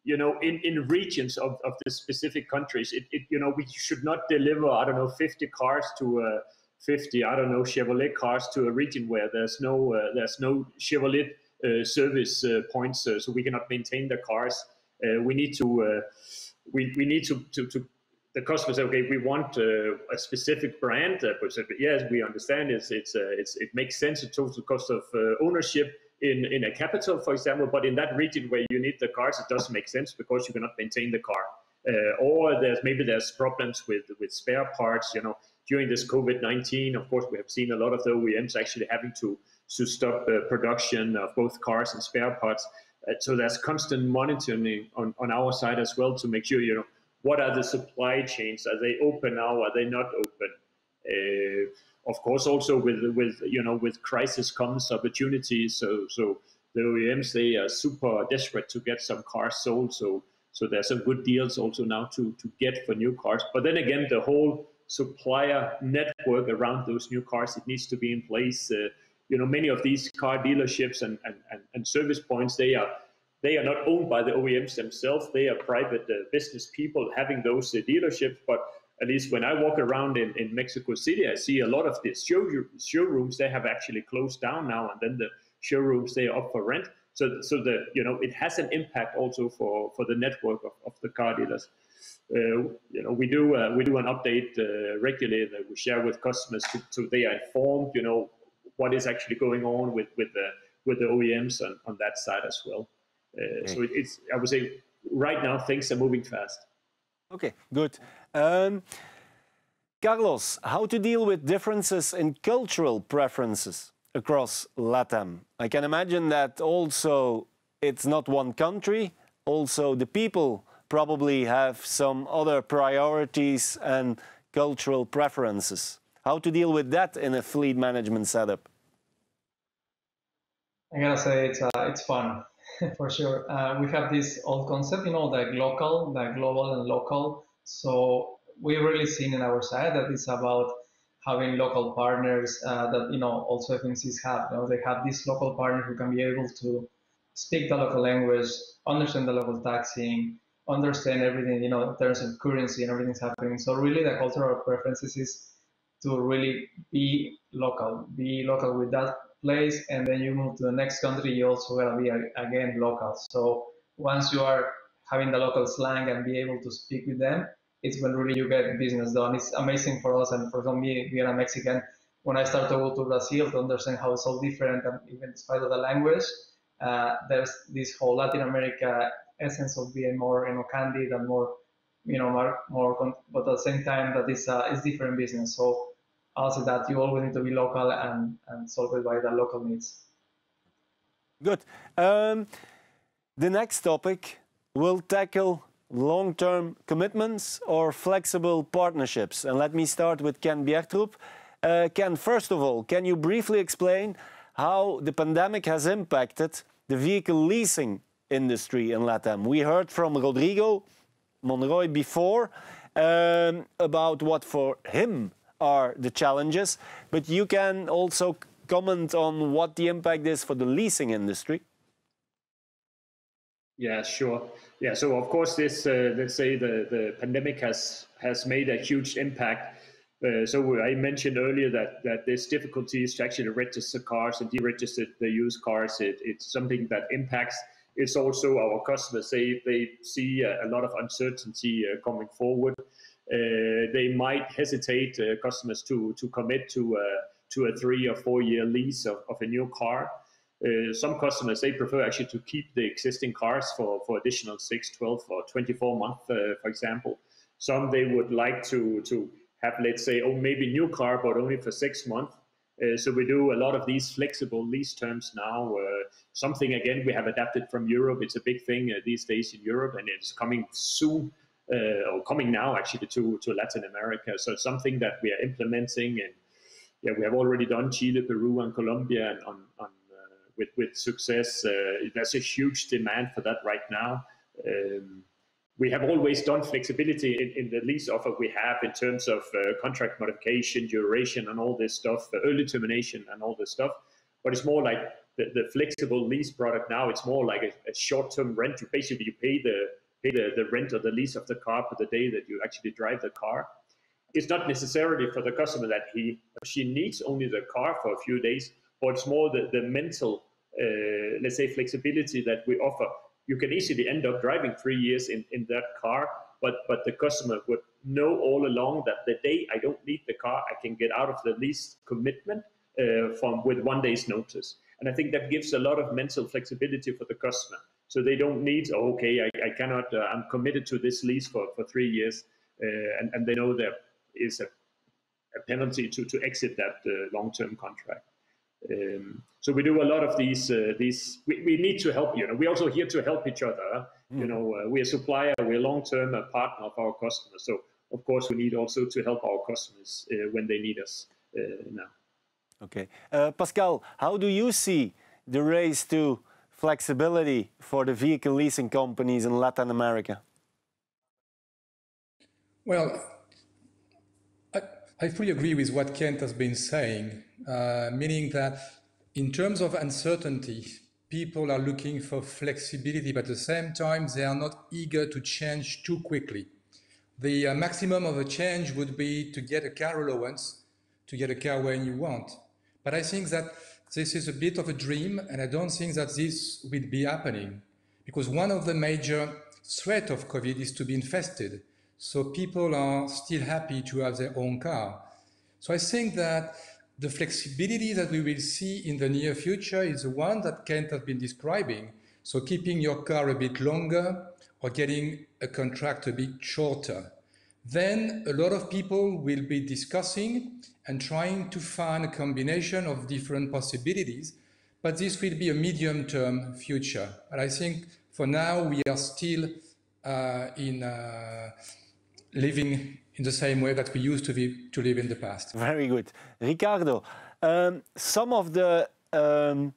you know in, in regions of, of the specific countries. It, it you know we should not deliver I don't know 50 cars to uh, 50, I don't know, Chevrolet cars to a region where there's no uh, there's no Chevrolet uh, service uh, points, uh, so we cannot maintain the cars. Uh, we need to uh, we, we need to, to, to the customer say, okay, we want a specific brand, but yes, we understand it's it's, it's it makes sense in total cost of ownership in, in a capital, for example, but in that region where you need the cars, it doesn't make sense because you cannot maintain the car. Uh, or there's maybe there's problems with with spare parts. You know, during this COVID-19, of course, we have seen a lot of the OEMs actually having to, to stop uh, production of both cars and spare parts. Uh, so there's constant monitoring on, on our side as well to make sure, you know, what are the supply chains? Are they open now? Are they not open? Of course, also with with you know with crisis comes opportunities. So so the OEMs they are super desperate to get some cars sold. So so there's some good deals also now to to get for new cars. But then again, the whole supplier network around those new cars. It needs to be in place. Uh, you know, many of these car dealerships and, and, and, and, service points, they are they are not owned by the OEMs themselves. They are private uh, business people having those uh, dealerships. But at least when I walk around in, in Mexico City, I see a lot of these show, showrooms. They have actually closed down now, and then the showrooms they are up for rent. So, so the you know it has an impact also for for the network of, of the car dealers. Uh, you know, we do uh, we do an update uh, regularly that we share with customers to, so they are informed. You know, what is actually going on with with the with the OEMs on, on that side as well. Okay. So it, it's I would say right now things are moving fast. Okay, good. Um, Carlos, how to deal with differences in cultural preferences across LATAM? I can imagine that also it's not one country, also the people probably have some other priorities and cultural preferences. How to deal with that in a fleet management setup? I gotta say it's uh, it's fun for sure. Uh, we have this old concept, you know, like local, like global and local. So we really seen in our side that it's about having local partners uh, that you know also FMCs have. You know, they have this local partner who can be able to speak the local language, understand the local taxing, understand everything, you know, in terms of currency and everything's happening. So really the cultural preferences is to really be local, be local with that place. And then you move to the next country, you also going to be again local. So once you are having the local slang and be able to speak with them, it's when really you get business done. It's amazing for us and for me being a Mexican, when I start to go to Brazil to understand how it's all different and even despite of the language, uh, there's this whole Latin America essence of being more you know candid and more you know more, more but at the same time that is uh, is different business so also that you always need to be local and and solve it by the local needs. Good. Um, the next topic will tackle long-term commitments or flexible partnerships? And let me start with ken bjertrup. Uh, ken first of all can you briefly explain how the pandemic has impacted the vehicle leasing industry in LATAM. We heard from Rodrigo Monroy before um, about what for him are the challenges, but you can also comment on what the impact is for the leasing industry. Yeah, sure. Yeah, so of course, this uh, let's say the the pandemic has has made a huge impact. Uh, so I mentioned earlier that that there's difficulties to actually register cars and deregister the used cars. It, it's something that impacts it's also our customers say they see a, lot of uncertainty uh, coming forward. Uh, they might hesitate uh, customers to to commit to to a three or four year lease of, of a new car. Uh, some customers they prefer actually to keep the existing cars for, for additional 6 12 or 24 months uh, for example some they would like to to have let's say oh maybe new car but only for six months uh, so we do a lot of these flexible lease terms now. Uh, something again we have adapted from Europe. It's a big thing uh, these days in Europe, and it's coming soon uh, or coming now actually to to Latin America. So something that we are implementing, and yeah, we have already done Chile, Peru, and Colombia, and on, on uh, with with success. Uh, there's a huge demand for that right now. Um, we have always done flexibility in, in, the lease offer we have in terms of uh, contract modification, duration, and all this stuff, uh, early termination, and all this stuff. But it's more like the, the flexible lease product now. It's more like a, a short-term rent. You basically you pay the pay the, the rent or the lease of the car for the day that you actually drive the car. It's not necessarily for the customer that he or she needs only the car for a few days, but it's more the, the mental, uh, let's say, flexibility that we offer you can easily end up driving three years in, in that car, but, but the customer would know all along that the day I don't need the car, I can get out of the lease commitment uh, from with one day's notice. And I think that gives a lot of mental flexibility for the customer. So they don't need, oh, okay, I, I cannot, uh, I'm committed to this lease for, for three years. Uh, and, and they know there is a, a penalty to, to exit that uh, long-term contract. Um, so we do a lot of these. Uh, these we, we need to help. You know, we're also here to help each other. Mm. You know, uh, we're a supplier. We're a long-term partner of our customers. So of course, we need also to help our customers uh, when they need us uh, now. Okay, uh, Pascal, how do you see the race to flexibility for the vehicle leasing companies in Latin America? Well, I, I fully agree with what Kent has been saying. Uh, meaning that in terms of uncertainty, people are looking for flexibility, but at the same time, they are not eager to change too quickly. The uh, maximum of a change would be to get a car allowance, to get a car when you want. But I think that this is a bit of a dream, and I don't think that this will be happening because one of the major threat of COVID is to be infested. So people are still happy to have their own car. So I think that the flexibility that we will see in the near future is the one that Kent has been describing. So keeping your car a bit longer or getting a contract a bit shorter. Then a lot of people will be discussing and trying to find a combination of different possibilities, but this will be a medium-term future. And I think for now we are still uh, in uh, living in the same way that we used to, be, to live in the past. Very good. Ricardo, um, some of the um,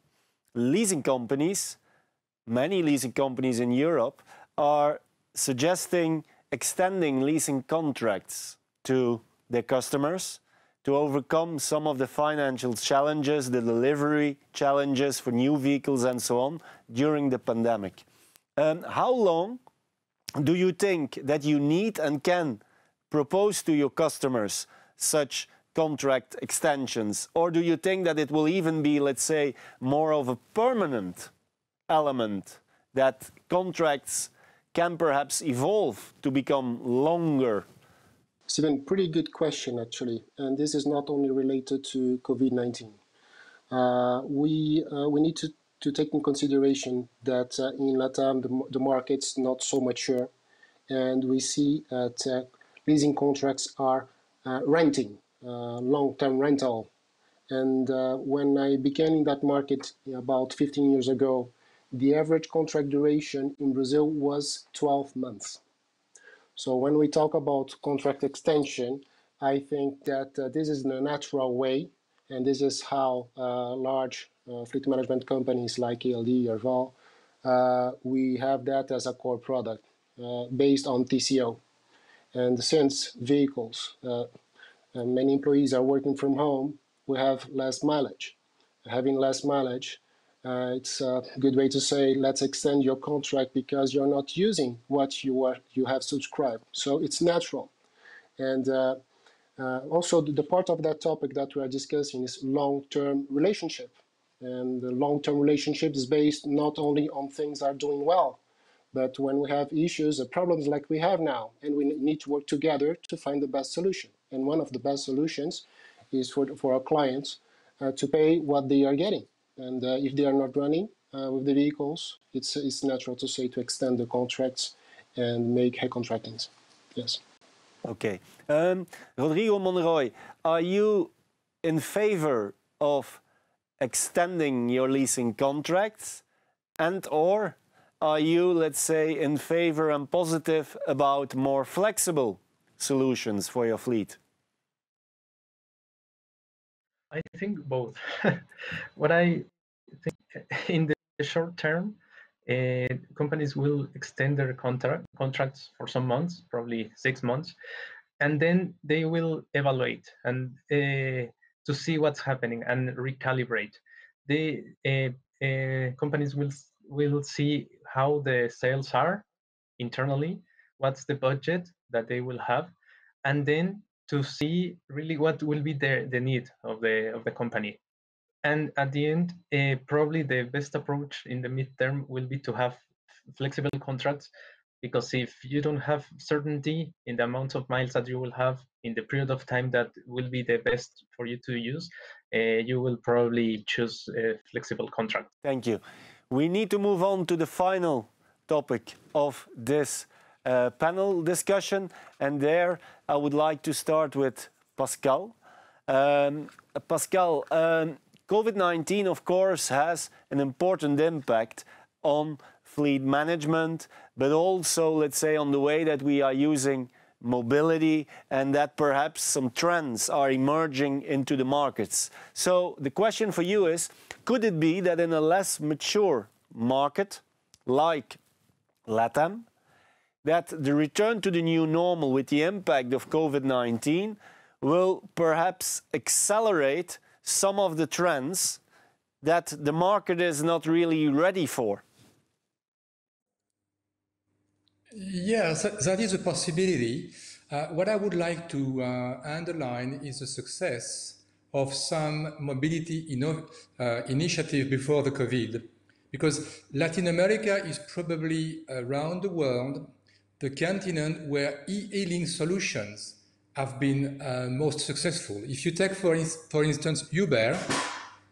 leasing companies, many leasing companies in Europe, are suggesting extending leasing contracts to their customers to overcome some of the financial challenges, the delivery challenges for new vehicles and so on during the pandemic. Um, how long do you think that you need and can propose to your customers such contract extensions? Or do you think that it will even be, let's say, more of a permanent element that contracts can perhaps evolve to become longer? Stephen, pretty good question actually. And this is not only related to COVID 19. Uh, we, uh, we need to, to take in consideration that uh, in Latam the, the market's not so mature. And we see that uh, leasing contracts are uh, renting, uh, long-term rental. And when I began in that market about 15 years ago, the average contract duration in Brazil was 12 months. So when we talk about contract extension, I think that uh, this is in a natural way, and this is how uh, large uh, fleet management companies like ALD or Arval, we have that as a core product based on TCO. And since vehicles, uh, many employees are working from home, we have less mileage. Having less mileage, uh, it's a good way to say let's extend your contract because you're not using what you are you have subscribed. So it's natural. And uh, uh, also the, the, part of that topic that we are discussing is long-term relationship. And the long-term relationship is based not only on things that are doing well, but when we have issues or problems like we have now, and we need to work together to find the best solution. And one of the best solutions is for, for our clients uh, to pay what they are getting. And uh, if they are not running uh, with the vehicles, it's, it's natural to say to extend the contracts and make head contractings. Yes. Okay. Um, Rodrigo Monroy, are you in favor of extending your leasing contracts and or are you, let's say, in favor and positive about more flexible solutions for your fleet? I think both. what I think in the short term, uh, companies will extend their contract contracts for some months, probably six months, and then they will evaluate and uh, to see what's happening and recalibrate. The uh, companies will will see how the sales are internally, what's the budget that they will have, and then to see really what will be the, the need of the of the company. And at the end, uh, probably the best approach in the midterm will be to have flexible contracts because if you don't have certainty in the amount of miles that you will have in the period of time that will be the best for you to use, uh, you will probably choose a flexible contract. Thank you. We need to move on to the final topic of this uh, panel discussion, and there I would like to start with Pascal. Um, Pascal, um, COVID-19, of course, has an important impact on fleet management, but also, let's say, on the way that we are using mobility and that perhaps some trends are emerging into the markets. So the question for you is, could it be that in a less mature market like LATAM, that the return to the new normal with the impact of COVID-19 will perhaps accelerate some of the trends that the market is not really ready for? Yes, that is a possibility. Uh, what I would like to uh, underline is the success of some mobility uh, initiative before the COVID, because Latin America is probably around the world the continent where e-hailing solutions have been uh, most successful. If you take, for, for instance, Uber,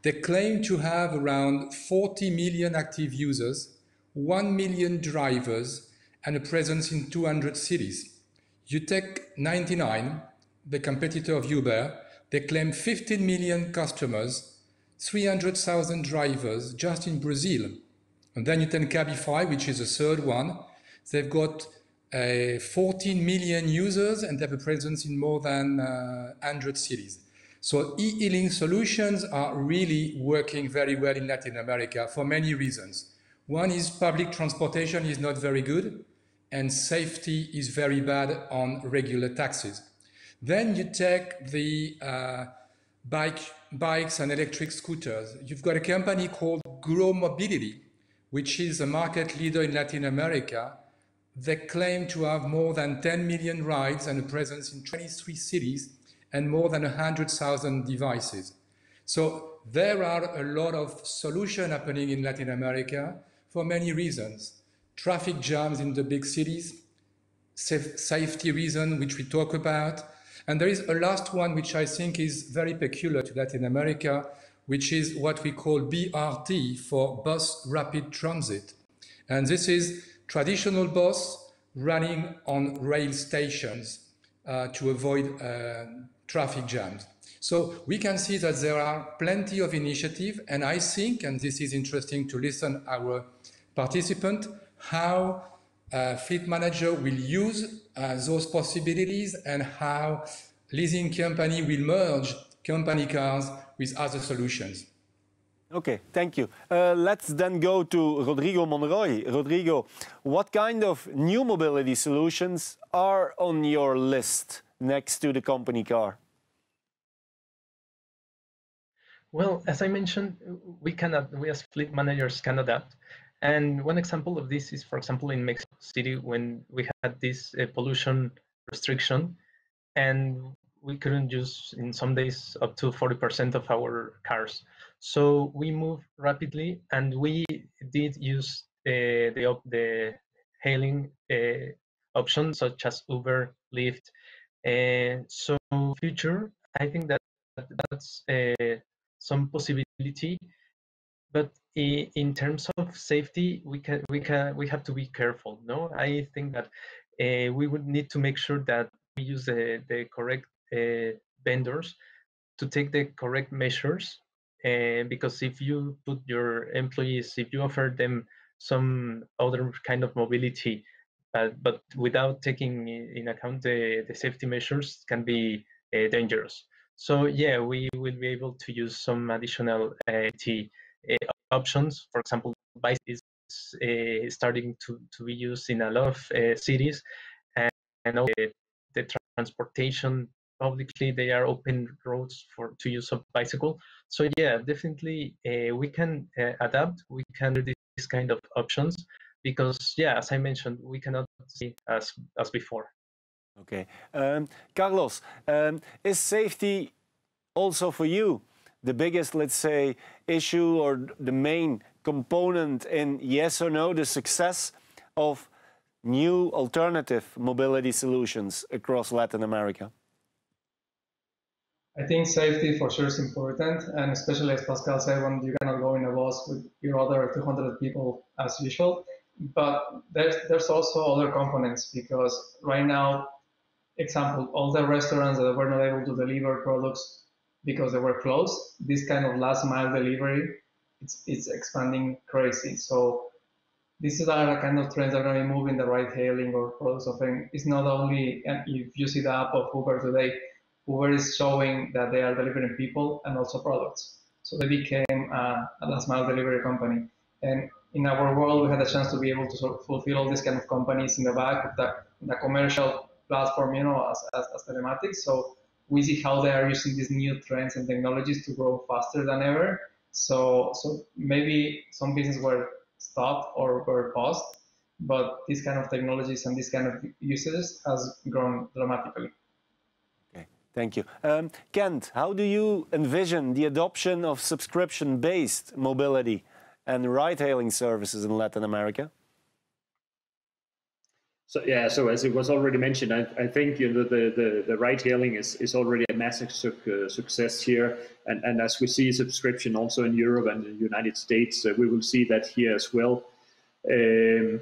they claim to have around 40 million active users, 1 million drivers, and a presence in 200 cities. You take 99, the competitor of Uber, they claim 15 million customers, 300,000 drivers just in Brazil. And then you take Cabify, which is the third one. They've got uh, 14 million users and have a presence in more than uh, 100 cities. So e-hailing solutions are really working very well in Latin America for many reasons. One is public transportation is not very good and safety is very bad on regular taxis. Then you take the uh, bike, bikes and electric scooters. You've got a company called Grow Mobility, which is a market leader in Latin America. They claim to have more than 10 million rides and a presence in 23 cities and more than 100,000 devices. So there are a lot of solutions happening in Latin America for many reasons. Traffic jams in the big cities, safety reason, which we talk about, and there is a last one, which I think is very peculiar to Latin America, which is what we call BRT for Bus Rapid Transit. And this is traditional bus running on rail stations uh, to avoid uh, traffic jams. So we can see that there are plenty of initiative, and I think, and this is interesting to listen our participant, how uh, fleet manager will use uh, those possibilities and how leasing company will merge company cars with other solutions. Okay, thank you. Uh, let's then go to Rodrigo Monroy. Rodrigo, what kind of new mobility solutions are on your list next to the company car? Well, as I mentioned, we cannot, we as fleet managers can adapt. And one example of this is, for example, in Mexico City when we had this uh, pollution restriction, and we couldn't use in some days up to 40% of our cars. So we moved rapidly, and we did use uh, the the hailing uh, options such as Uber, Lyft. Uh, so future, I think that that's uh, some possibility but in terms of safety, we can we can we have to be careful. No, I think that uh, we would need to make sure that we use the the correct uh, vendors to take the correct measures. Uh, because if you put your employees, if you offer them some other kind of mobility, but without taking in account the, the safety measures, can be uh, dangerous. So yeah, we will be able to use some additional T options. For example, bike is starting to, to be used in a lot of cities, and, and the, the transportation publicly they are open roads for to use a bicycle. So yeah, definitely uh, we can uh, adapt. We can do this kind of options because yeah, as I mentioned, we cannot see as as before. Okay, um, Carlos, um, is safety also for you the biggest, let's say, issue or the main component in yes or no the success of new alternative mobility solutions across Latin America? I think safety for sure is important, and especially as Pascal said, when you cannot go in a bus with your other 200 people as usual. But there's there's also other components because right now, example, all the restaurants that were not able to deliver products because they were closed, this kind of last mile delivery, it's, it's expanding crazy. So this is a kind of trends that are going to move in the ride hailing or products offering. It's not only, if you see the app of Uber today, Uber is showing that they are delivering people and also products. So they became a, a last mile delivery company. And in our world, we had a chance to be able to sort of fulfill all these kind of companies in the back of the, the commercial platform, you know, as, as, as telematics. So we see how they are using these new trends and technologies to grow faster than ever. So, so maybe some businesses were stopped or were paused, but these kind of technologies and these kind of uses has grown dramatically. Thank you. Um, Kent, how do you envision the adoption of subscription-based mobility and ride-hailing services in Latin America? So yeah, so as it was already mentioned, I, I think you know the the, the ride hailing is, is already a massive su uh, success here, and and as we see subscription also in Europe and the United States, uh, we will see that here as well. Um,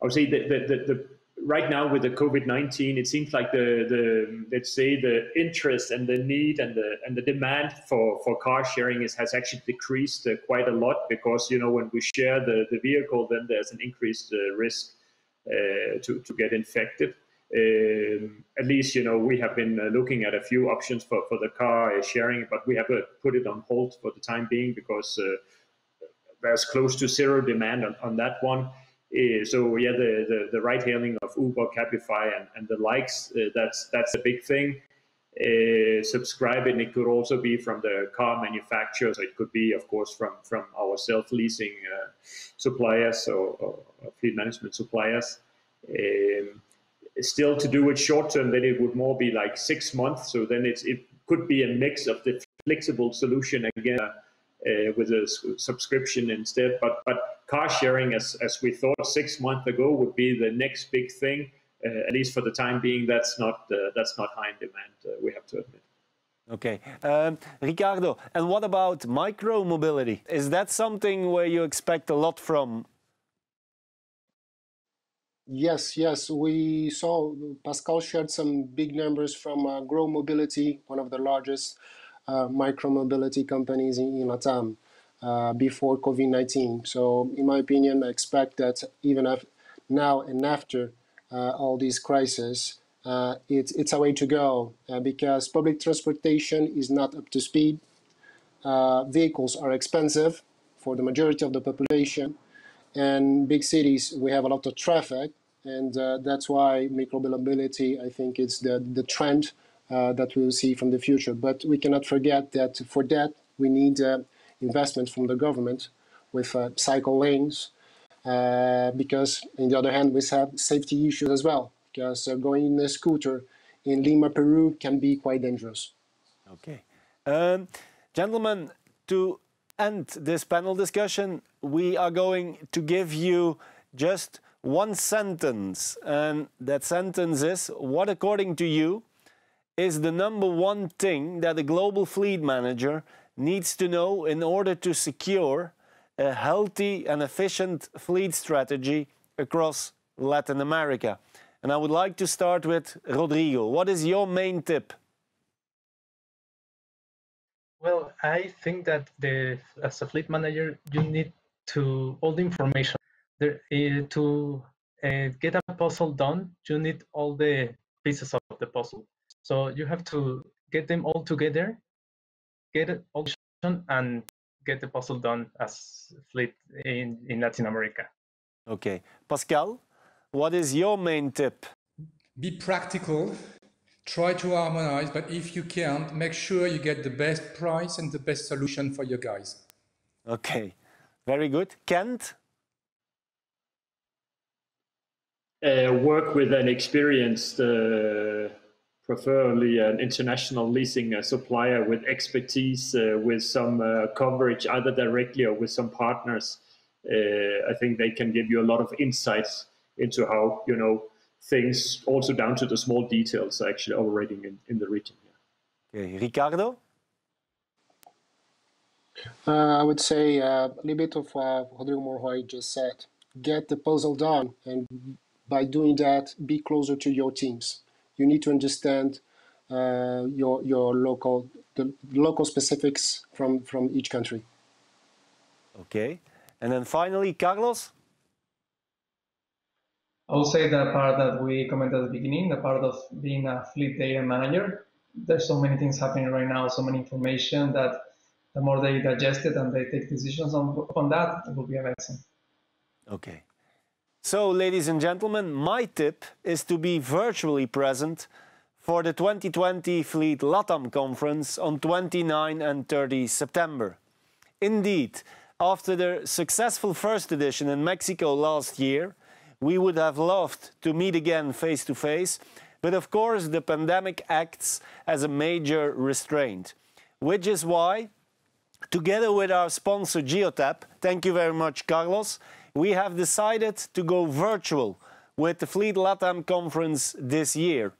I would say that the, the, the right now with the COVID nineteen, it seems like the the let's say the interest and the need and the and the demand for for car sharing is has actually decreased uh, quite a lot because you know when we share the the vehicle, then there's an increased uh, risk uh, to, to get infected. Um, at least, you know, we have been uh, looking at a few options for, for the car sharing, but we have uh, put it on hold for the time being because there's close to zero demand on, on that one. Uh, so yeah, the, the, the ride hailing of Uber, Cabify, and, and the likes, uh, that's that's a big thing. Uh, subscribe, and it could also be from the car manufacturers. It could be, of course, from from our self leasing suppliers or, or, fleet management suppliers. Um, still to do it short term, then it would more be like six months. So then it's, it could be a mix of the flexible solution again with a subscription instead. But but car sharing, as as we thought six months ago, would be the next big thing. Uh, at least for the time being, that's not uh, that's not high in demand. Uh, we have to admit. Okay. Um, Ricardo, and what about micro mobility? Is that something where you expect a lot from? Yes, yes. We saw Pascal shared some big numbers from uh, Grow Mobility, one of the largest uh, micro mobility companies in, in Latam uh, before COVID 19. So, in my opinion, I expect that even now and after uh, all these crises, uh, it's, it's a way to go uh, because public transportation is not up to speed. Uh, vehicles are expensive for the majority of the population. And big cities, we have a lot of traffic. And that's why micromobility, I think, is the, the trend that we'll see from the future. But we cannot forget that for that, we need investment from the government with cycle lanes. because, on the other hand, we have safety issues as well because uh, going in a scooter in Lima, Peru can be quite dangerous. Okay. Um, gentlemen, to end this panel discussion, we are going to give you just one sentence. And that sentence is what, according to you, is the number one thing that a global fleet manager needs to know in order to secure a healthy and efficient fleet strategy across Latin America. And I would like to start with Rodrigo. What is your main tip? Well, I think that the as a fleet manager, you need to all the information there uh, to uh, get a puzzle done. You need all the pieces of the puzzle. So you have to get them all together, get it all and get the puzzle done as fleet in, in Latin America. Okay. Pascal, what is your main tip? Be practical, try to harmonize, but if you can't, make sure you get the best price and the best solution for your guys. Okay, very good. Kent? Uh, work with an experienced uh, preferably an international leasing uh, supplier with expertise, uh, with some uh, coverage, either directly or with some partners. I think they can give you a lot of insights into how you know things, also down to the small details, are actually operating in, in the region. Okay, Ricardo. Uh, I would say uh, a little bit of what Rodrigo Morroy just said. Get the puzzle done, and by doing that, be closer to your teams you need to understand uh, your your local the local specifics from from each country. Okay, and then finally, Carlos. I will say the part that we commented at the beginning, the part of being a fleet data manager. There's so many things happening right now, so many information that the more they digest it and they take decisions on, on that, it will be amazing. Okay. So, ladies and gentlemen, my tip is to be virtually present for the 2020 Fleet LATAM conference on 29 and 30 September. Indeed, after the successful first edition in Mexico last year, we would have loved to meet again face to face, but of course the pandemic acts as a major restraint, which is why, together with our sponsor Geotab, thank you very much Carlos, we have decided to go virtual with the Fleet LATAM conference this year.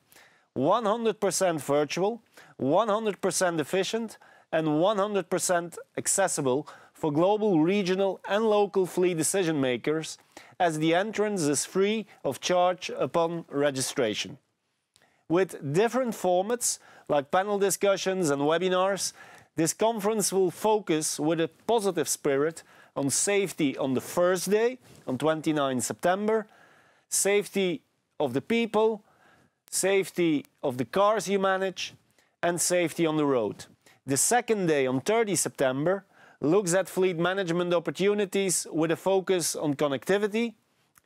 100% virtual, 100% efficient, and 100% accessible for global, regional, and local fleet decision makers, as the entrance is free of charge upon registration. With different formats like panel discussions and webinars, this conference will focus with a positive spirit on safety on the first day, on 29 September, safety of the people, safety of the cars you manage, and safety on the road. The second day, on 30 September, looks at fleet management opportunities with a focus on connectivity,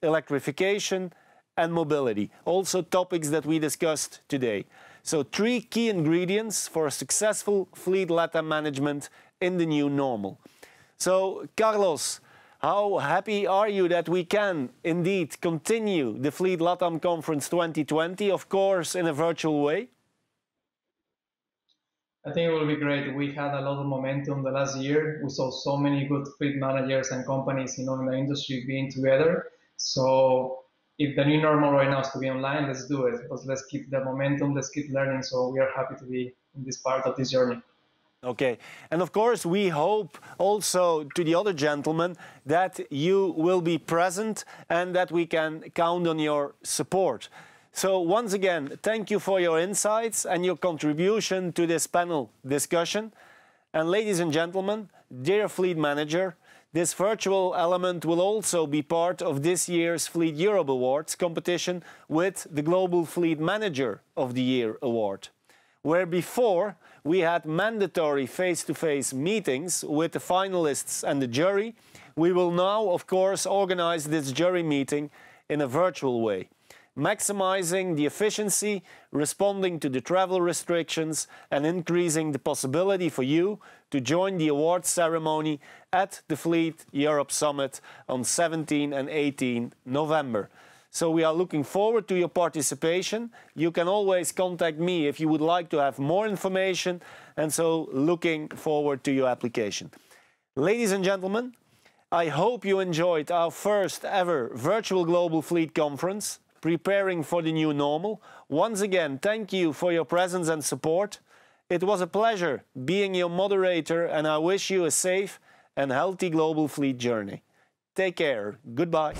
electrification, and mobility, also topics that we discussed today. So three key ingredients for a successful fleet LATAM management in the new normal. So, Carlos, how happy are you that we can indeed continue the Fleet LATAM Conference 2020, of course, in a virtual way? I think it will be great. We had a lot of momentum the last year. We saw so many good fleet managers and companies you know, in the industry being together. So if the new normal right now is to be online, let's do it. Let's keep the momentum, let's keep learning. So we are happy to be in this part of this journey. Okay, and of course we hope also to the other gentlemen that you will be present and that we can count on your support. So once again, thank you for your insights and your contribution to this panel discussion. And ladies and gentlemen, dear Fleet Manager, this virtual element will also be part of this year's Fleet Europe Awards competition with the Global Fleet Manager of the Year award. Where before we had mandatory face-to-face -face meetings with the finalists and the jury. We will now, of course, organize this jury meeting in a virtual way, maximizing the efficiency, responding to the travel restrictions, and increasing the possibility for you to join the award ceremony at the Fleet Europe Summit on 17 and 18 November. So we are looking forward to your participation. You can always contact me if you would like to have more information. And so looking forward to your application. Ladies and gentlemen, I hope you enjoyed our first ever virtual Global Fleet Conference, preparing for the new normal. Once again, thank you for your presence and support. It was a pleasure being your moderator and I wish you a safe and healthy global fleet journey. Take care. Goodbye.